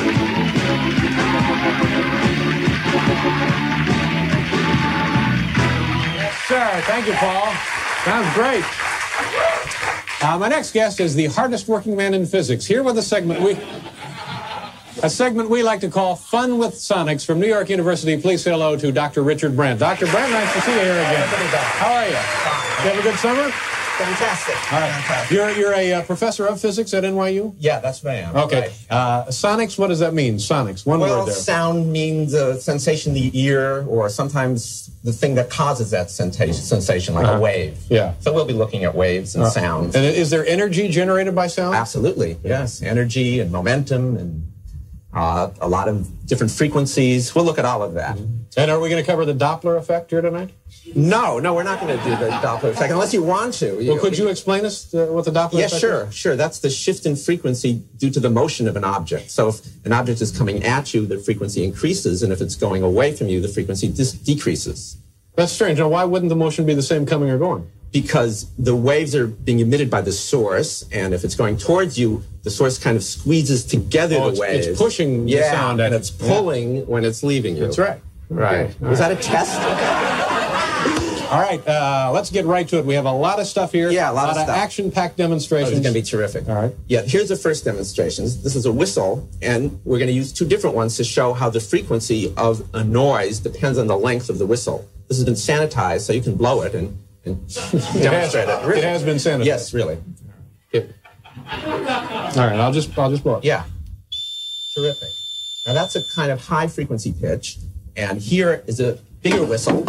Speaker 2: sir. Thank you, Paul. Sounds great. Uh, my next guest is the hardest working man in physics. Here with a segment we a segment we like to call Fun with Sonics from New York University. Please say hello to Dr. Richard Brandt. Dr. Brandt, nice to see you here again. How are you? You have a good summer?
Speaker 29: Fantastic.
Speaker 2: All right. You're, you're a uh, professor of physics at NYU?
Speaker 29: Yeah, that's what I am.
Speaker 2: Okay.
Speaker 29: Right.
Speaker 2: Uh, sonics, what does that mean? Sonics, one
Speaker 29: well,
Speaker 2: word there.
Speaker 29: sound means a sensation in the ear, or sometimes the thing that causes that sensation, sensation like
Speaker 2: Uh-huh.
Speaker 29: a wave.
Speaker 2: Yeah.
Speaker 29: So we'll be looking at waves and
Speaker 2: Uh,
Speaker 29: sounds.
Speaker 2: And is there energy generated by sound?
Speaker 29: Absolutely, yes. Energy and momentum and uh, a lot of different frequencies. We'll look at all of that.
Speaker 2: And are we going to cover the Doppler effect here tonight?
Speaker 29: No, no, we're not going to do the Doppler effect unless you want to.
Speaker 2: Well, could you explain us uh, what the Doppler is?
Speaker 29: Yeah,
Speaker 2: effect
Speaker 29: sure,
Speaker 2: is?
Speaker 29: sure. That's the shift in frequency due to the motion of an object. So if an object is coming at you, the frequency increases, and if it's going away from you, the frequency dis- decreases.
Speaker 2: That's strange. Now, why wouldn't the motion be the same coming or going?
Speaker 29: Because the waves are being emitted by the source, and if it's going towards you, the source kind of squeezes together
Speaker 2: Oh,
Speaker 29: the
Speaker 2: it's- it's
Speaker 29: waves.
Speaker 2: pushing the
Speaker 29: yeah,
Speaker 2: sound
Speaker 29: and it's pulling when it's leaving you.
Speaker 2: That's right. Right.
Speaker 29: Was that a test?
Speaker 2: All right, uh, let's get right to it. We have a lot of stuff here.
Speaker 29: Yeah, a lot of stuff.
Speaker 2: action-packed
Speaker 29: Oh,
Speaker 2: demonstrations.
Speaker 29: it's going to be terrific.
Speaker 2: All right.
Speaker 29: Yeah, here's the first demonstration. This is a whistle, and we're going to use two different ones to show how the frequency of a noise depends on the length of the whistle. This has been sanitized, so you can blow it and demonstrate it.
Speaker 2: It has been sanitized.
Speaker 29: Yes, really. It-
Speaker 2: All right, I'll just I'll just blow it.
Speaker 29: yeah. Terrific. Now that's a kind of high frequency pitch, and here is a bigger whistle.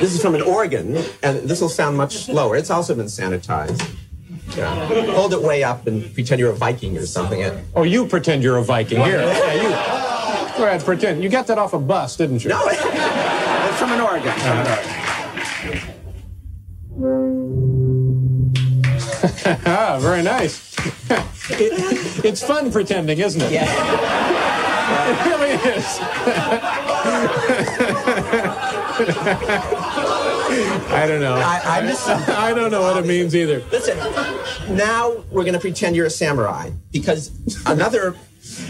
Speaker 29: This is from an organ, and this will sound much lower. It's also been sanitized. Yeah. Hold it way up and pretend you're a Viking or something.
Speaker 2: Oh, you pretend you're a Viking. Here, yeah, you. Go ahead, pretend. You got that off a bus, didn't you?
Speaker 29: No, it's from an organ.
Speaker 2: ah, very nice. It- it's fun pretending, isn't it?
Speaker 29: Yeah.
Speaker 2: It really is. I don't know.
Speaker 29: I, I miss
Speaker 2: I don't know what it means either.
Speaker 29: Listen, now we're going to pretend you're a samurai because another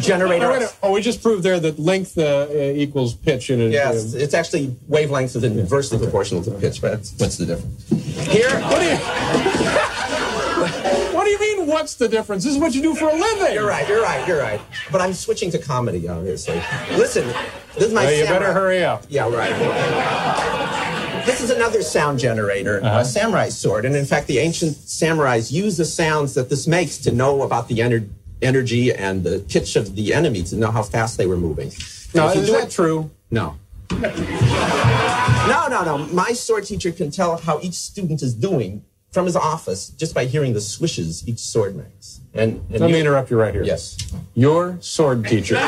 Speaker 29: generator.
Speaker 2: Oh, wait a minute. Oh, we just proved there that length uh, uh, equals pitch in a.
Speaker 29: Yes, it's actually wavelength is inversely proportional to pitch, but what's the difference? Here,
Speaker 2: What do you? what do you mean? What's the difference? This is what you do for a living.
Speaker 29: You're right, you're right, you're right. But I'm switching to comedy, obviously. Listen, this is my
Speaker 2: Well, you
Speaker 29: samurai-
Speaker 2: better hurry up.
Speaker 29: Yeah, right. This is another sound generator,
Speaker 2: Uh-huh.
Speaker 29: a samurai sword. And in fact, the ancient samurais used the sounds that this makes to know about the ener- energy and the pitch of the enemy, to know how fast they were moving.
Speaker 2: No,
Speaker 29: If you
Speaker 2: is that
Speaker 29: it-
Speaker 2: true?
Speaker 29: No. No, no, no. My sword teacher can tell how each student is doing from his office just by hearing the swishes each sword makes. And, and
Speaker 2: Let
Speaker 29: you-
Speaker 2: me interrupt you right here.
Speaker 29: Yes.
Speaker 2: Your sword teacher.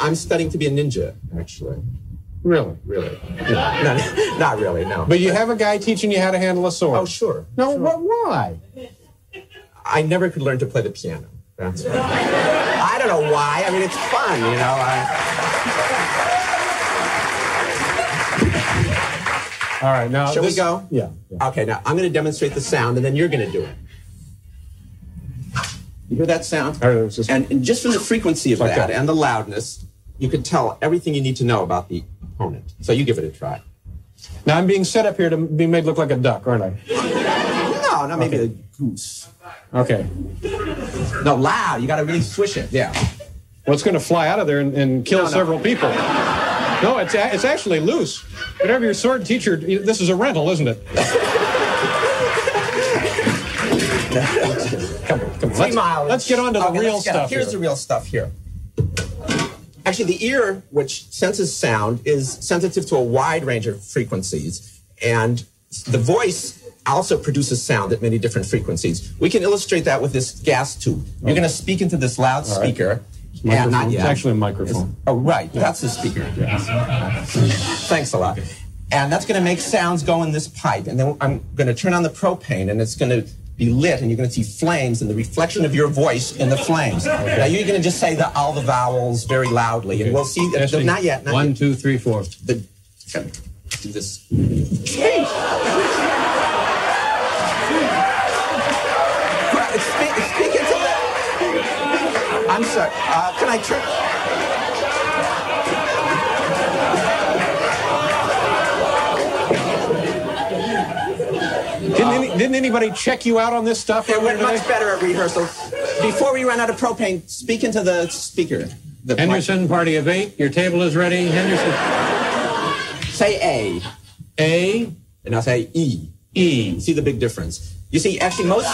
Speaker 29: I'm studying to be a ninja, actually.
Speaker 2: Really?
Speaker 29: Really. No, no, not really, no.
Speaker 2: But you have a guy teaching you how to handle a sword.
Speaker 29: Oh, sure.
Speaker 2: No, what? Why?
Speaker 29: I never could learn to play the piano. That's why. I don't know why. I mean, it's fun, you know. I,
Speaker 2: All right, now.
Speaker 29: Shall we go?
Speaker 2: Yeah.
Speaker 29: okay, now I'm going to demonstrate the sound, and then you're going to do it. You hear that sound?
Speaker 2: All right, just-
Speaker 29: And, and just from the frequency of
Speaker 2: Like
Speaker 29: that
Speaker 2: that.
Speaker 29: and the loudness, you can tell everything you need to know about the opponent. So you give it a try.
Speaker 2: Now I'm being set up here to be made look like a duck, aren't I?
Speaker 29: No, not maybe a goose.
Speaker 2: Okay.
Speaker 29: No, loud. You got to really swish it. Yeah.
Speaker 2: Well, it's going to fly out of there and, and kill
Speaker 29: No, no.
Speaker 2: several people. No, it's a, it's actually loose. Whatever your sword teacher, this is a rental, isn't it? come on, come on.
Speaker 29: Three
Speaker 2: Let's,
Speaker 29: miles.
Speaker 2: let's get on to the
Speaker 29: Okay,
Speaker 2: real stuff.
Speaker 29: Here's
Speaker 2: here.
Speaker 29: the real stuff here. Actually, the ear, which senses sound, is sensitive to a wide range of frequencies. And the voice also produces sound at many different frequencies. We can illustrate that with this gas tube. You're going to oh. speak into this
Speaker 2: loudspeaker. Right.
Speaker 29: Yeah, not
Speaker 2: It's actually a microphone.
Speaker 29: Oh, right. That's the speaker. Thanks a lot. And that's going to make sounds go in this pipe. And then I'm going to turn on the propane, and it's going to be lit, and you're going to see flames and the reflection of your voice in the flames. Now you're going to just say the, all the vowels very loudly, and we'll see. That,
Speaker 2: Testing.
Speaker 29: not yet. Not
Speaker 2: One,
Speaker 29: yet.
Speaker 2: two, three, four.
Speaker 29: The, okay. Do this. I'm sorry. Uh, can I turn?
Speaker 2: Didn't, any, didn't anybody check you out on this stuff?
Speaker 29: It went much better at rehearsal. Before we run out of propane, speak into the speaker. The
Speaker 2: Henderson, party of eight. Your table is ready. Henderson.
Speaker 29: Say A.
Speaker 2: A.
Speaker 29: And I'll say E.
Speaker 2: E.
Speaker 29: See the big difference? You see, actually, most.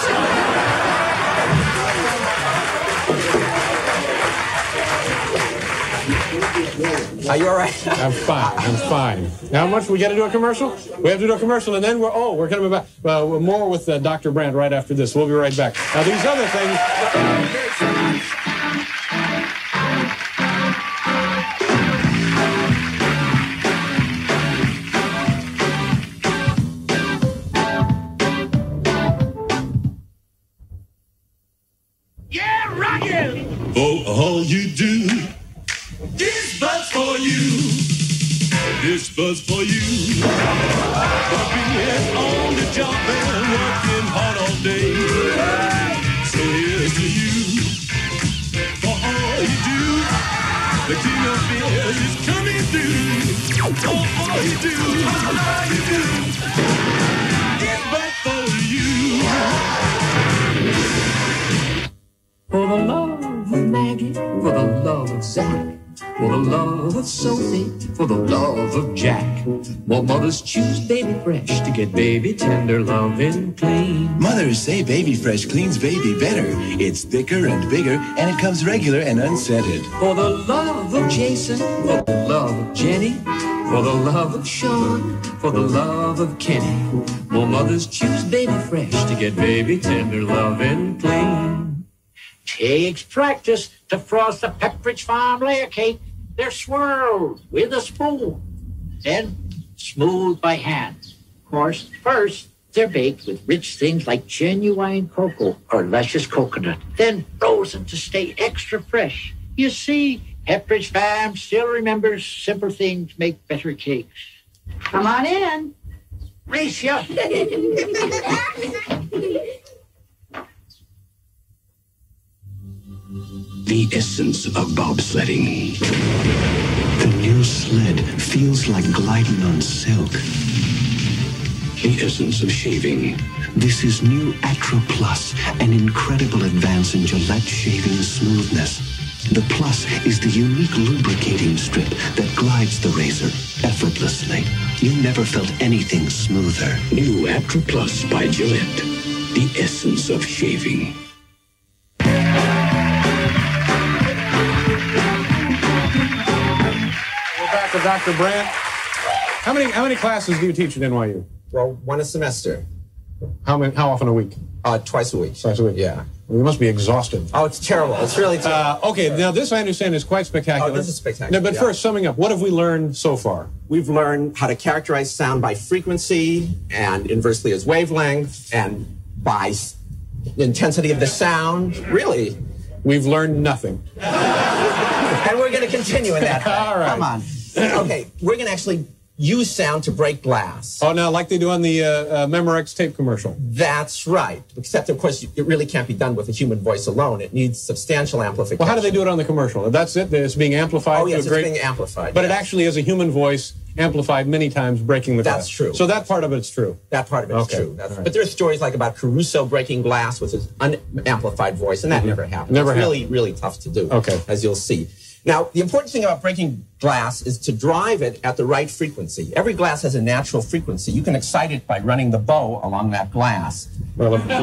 Speaker 29: Are you all right?
Speaker 2: I'm fine. I'm fine. Now, how much we got to do a commercial? We have to do a commercial, and then we're oh, we're coming back. Uh, more with uh, Dr. Brandt right after this. We'll be right back. Now, these other things.
Speaker 30: Yeah, rock it! For all you do, this bus for you. For being on the job and working hard all day. So here's to you for all you do. The king of beers is coming through. For all you do, for all you do is but for you.
Speaker 31: For the love of Maggie, for the love of Zach for the love of Sophie, for the love of Jack. More mothers choose Baby Fresh to get baby tender loving clean.
Speaker 32: Mothers say Baby Fresh cleans baby better. It's thicker and bigger, and it comes regular and unscented.
Speaker 31: For the love of Jason, for the love of Jenny, for the love of Sean, for the love of Kenny. More mothers choose Baby Fresh to get baby tender loving clean.
Speaker 33: Takes practice to frost the Pepperidge Farm layer cake. They're swirled with a spoon, then smoothed by hand. Of course, first they're baked with rich things like genuine cocoa or luscious coconut, then frozen to stay extra fresh. You see, Pepperidge Farm still remembers simple things make better cakes.
Speaker 14: Come on in.
Speaker 33: Risha!
Speaker 34: The essence of bobsledding. The new sled feels like gliding on silk. The essence of shaving. This is new Atra Plus, an incredible advance in Gillette shaving smoothness. The Plus is the unique lubricating strip that glides the razor effortlessly. You never felt anything smoother. New Atra Plus by Gillette. The essence of shaving.
Speaker 2: With Dr. Brandt. How many how many classes do you teach at NYU?
Speaker 29: Well, one a semester.
Speaker 2: How many? How often a week?
Speaker 29: Uh, twice a week.
Speaker 2: Twice a week.
Speaker 29: Yeah.
Speaker 2: You must be exhausted.
Speaker 29: Oh, it's terrible. It's really terrible.
Speaker 2: Uh, okay, now this I understand is quite spectacular.
Speaker 29: Oh, this is spectacular,
Speaker 2: No, but
Speaker 29: yeah.
Speaker 2: first, summing up, what have we learned so far?
Speaker 29: We've learned how to characterize sound by frequency and inversely as wavelength and by s- intensity of the sound. Really.
Speaker 2: We've learned nothing.
Speaker 29: and we're going to continue in that.
Speaker 2: All right.
Speaker 29: Come on. Okay, we're going to actually use sound to break glass.
Speaker 2: Oh, now like they do on the uh, uh, Memorex tape commercial.
Speaker 29: That's right. Except, of course, it really can't be done with a human voice alone. It needs substantial amplification.
Speaker 2: Well, how do they do it on the commercial? That's it. It's being amplified.
Speaker 29: Oh,
Speaker 2: to
Speaker 29: yes,
Speaker 2: a
Speaker 29: it's
Speaker 2: great,
Speaker 29: being amplified.
Speaker 2: But it actually is a human voice amplified many times, breaking the glass.
Speaker 29: That's true.
Speaker 2: So that part of it's true.
Speaker 29: That part of it is
Speaker 2: Okay.
Speaker 29: true.
Speaker 2: Right.
Speaker 29: But there are stories like about Caruso breaking glass with his unamplified voice, and that never happened.
Speaker 2: Never
Speaker 29: it's
Speaker 2: happened.
Speaker 29: really, really tough to do.
Speaker 2: Okay.
Speaker 29: As you'll see. Now, the important thing about breaking glass is to drive it at the right frequency. Every glass has a natural frequency. You can excite it by running the bow along that glass.
Speaker 2: Well, um, I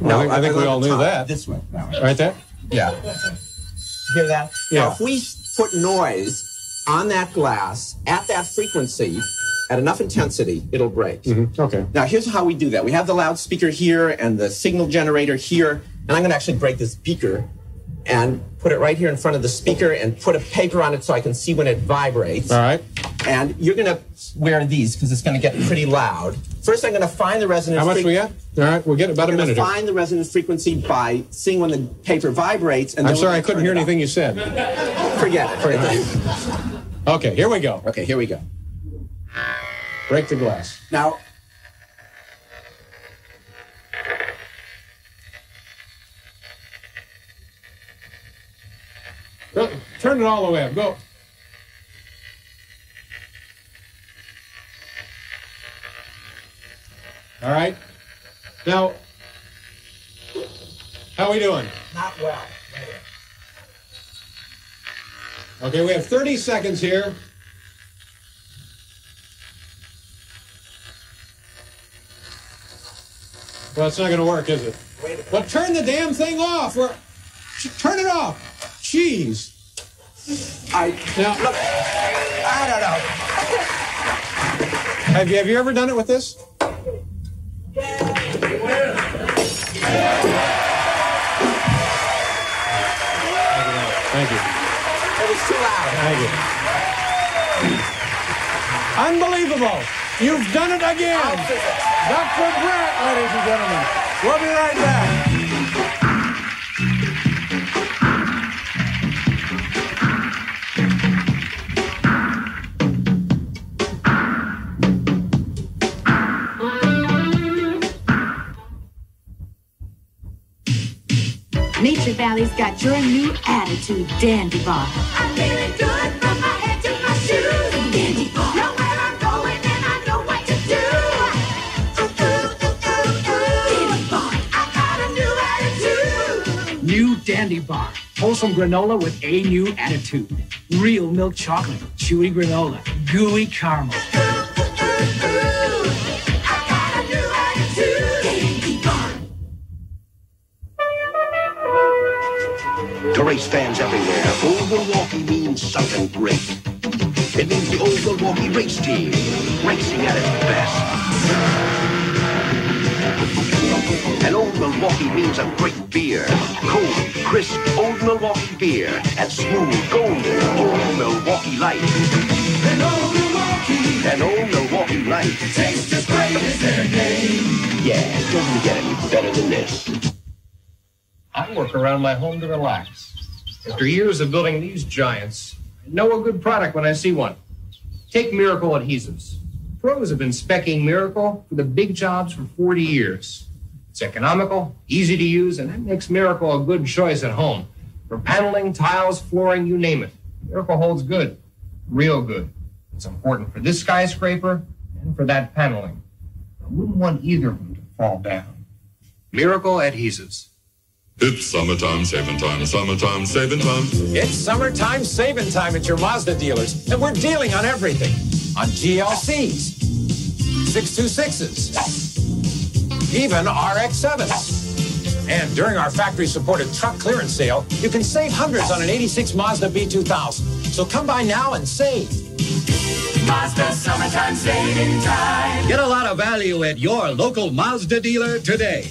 Speaker 2: think, I think we all knew that.
Speaker 29: This way.
Speaker 2: Right there?
Speaker 29: Yeah. Hear that?
Speaker 2: Yeah.
Speaker 29: Now, if we put noise on that glass at that frequency, at enough intensity, it'll break.
Speaker 2: Mm-hmm. Okay.
Speaker 29: Now, here's how we do that. We have the loudspeaker here and the signal generator here, and I'm going to actually break this beaker and put it right here in front of the speaker and put a paper on it so I can see when it vibrates.
Speaker 2: All right.
Speaker 29: And you're going to wear these because it's going to get pretty loud. First, I'm going to find the resonance.
Speaker 2: How much we got? All right, we'll get about a minute.
Speaker 29: find the resonance frequency by seeing when the paper vibrates. And
Speaker 2: I'm sorry, I couldn't hear anything you said.
Speaker 29: Forget it. Forget it.
Speaker 2: Okay, here we go.
Speaker 29: Okay, here we go.
Speaker 2: Break the glass.
Speaker 29: Now,
Speaker 2: Go, turn it all the way up. Go. All right. Now, how are we doing?
Speaker 29: not well.
Speaker 2: Okay, we have 30 seconds here. Well, it's not going to work, is it? Well, turn the damn thing off. We're, turn it off. Jeez.
Speaker 29: I
Speaker 2: now.
Speaker 29: Look, I don't know.
Speaker 2: Have you have you ever done it with this? Thank you.
Speaker 29: It was too loud.
Speaker 2: Thank you. Unbelievable. You've done it again. Dr. Brandt, ladies and gentlemen. We'll be right back.
Speaker 35: Sally's got your new attitude, Dandy Bar.
Speaker 30: I'm feeling good from my head to my shoes.
Speaker 23: Dandy Bar. Know where I'm going and I know what to do. Ooh, ooh, ooh, ooh. Dandy Bar. I got a
Speaker 36: new attitude. New Dandy Bar. Wholesome granola with a new attitude. Real milk chocolate, chewy granola, gooey caramel.
Speaker 34: Race fans everywhere, Old Milwaukee means something great. It means the Old Milwaukee race team, racing at its best. And Old Milwaukee means a great beer. Cold, crisp, Old Milwaukee beer. And smooth, golden, Old Milwaukee Light. And Old Milwaukee. And Old Milwaukee Light. Tastes as great as their name. Yeah, it doesn't get any better than this.
Speaker 27: I work around my home to relax. After years of building these giants, I know a good product when I see one. Take Miracle Adhesives. Pros have been specking Miracle for the big jobs for 40 years. It's economical, easy to use, and that makes Miracle a good choice at home. For paneling, tiles, flooring, you name it. Miracle holds good. Real good. It's important for this skyscraper and for that paneling. I wouldn't want either of them to fall down. Miracle Adhesives.
Speaker 37: It's summertime saving time, summertime saving time.
Speaker 38: It's summertime saving time at your Mazda dealers, and we're dealing on everything. On GLCs, 626s, even RX-7s. And during our factory-supported truck clearance sale, you can save hundreds on an 86 Mazda B2000. So come by now and save.
Speaker 30: Mazda summertime saving time.
Speaker 39: Get a lot of value at your local Mazda dealer today.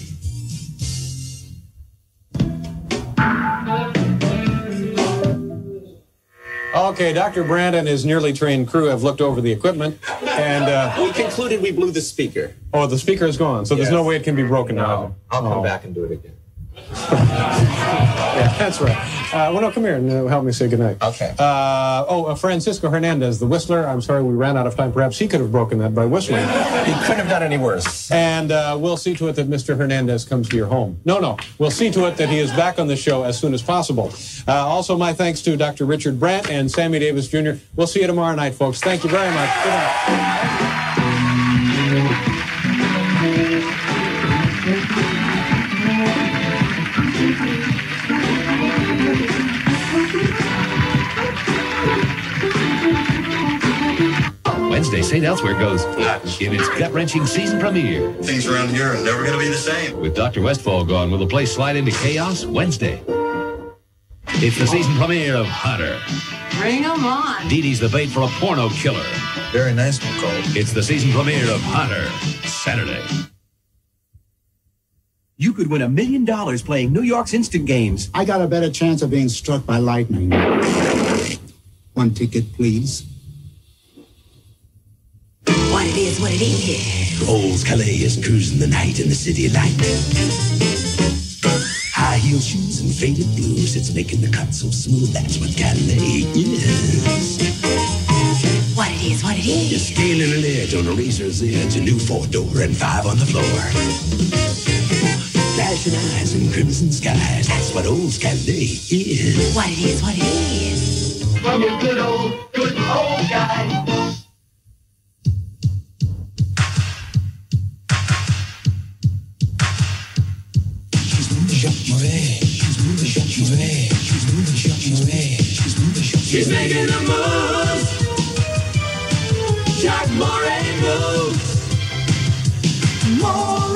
Speaker 2: Okay, Dr. Brandt and his nearly trained crew have looked over the equipment, and uh,
Speaker 29: we concluded we blew the speaker.
Speaker 2: Oh, the speaker is gone, so there's no way it can be broken
Speaker 29: No,
Speaker 2: now.
Speaker 29: I'll come
Speaker 2: Oh.
Speaker 29: back and do it again.
Speaker 2: Yeah, that's right. Uh, well, no, come here and uh, help me say goodnight.
Speaker 29: Okay.
Speaker 2: Uh, oh, uh, Francisco Hernandez, the whistler. I'm sorry we ran out of time. Perhaps he could have broken that by whistling.
Speaker 29: He couldn't have done any worse.
Speaker 2: And uh, we'll see to it that Mr. Hernandez comes to your home. No, no. We'll see to it that he is back on the show as soon as possible. Uh, also, my thanks to Dr. Richard Brandt and Sammy Davis Jr. We'll see you tomorrow night, folks. Thank you very much. Good night.
Speaker 40: Wednesday, St. Elsewhere goes ah, nuts in its gut-wrenching season premiere.
Speaker 41: Things around here are never going to be the same.
Speaker 40: With Dr. Westphall gone, will the place slide into chaos Wednesday? It's the season premiere of Hunter.
Speaker 23: Bring 'em on.
Speaker 40: Dee Dee's the bait for a porno killer.
Speaker 41: Very nice, Nicole.
Speaker 40: It's the season premiere of Hunter, Saturday.
Speaker 42: You could win a million dollars playing New York's instant games. I got a better chance of being struck by lightning. One ticket, please.
Speaker 43: What it is, what it is.
Speaker 34: Old Calais is cruising the night in the city light. High heel shoes and faded blues, it's making the cut so smooth. That's what Calais is.
Speaker 43: What it is, what it is.
Speaker 34: You're scaling a ledge on a razor's edge, a new four door and five on the floor. Flashing eyes and crimson skies, that's what old Calais is.
Speaker 43: What it is, what it is.
Speaker 30: From a good old, good old guy. She's making a move. Jack Moray moves. More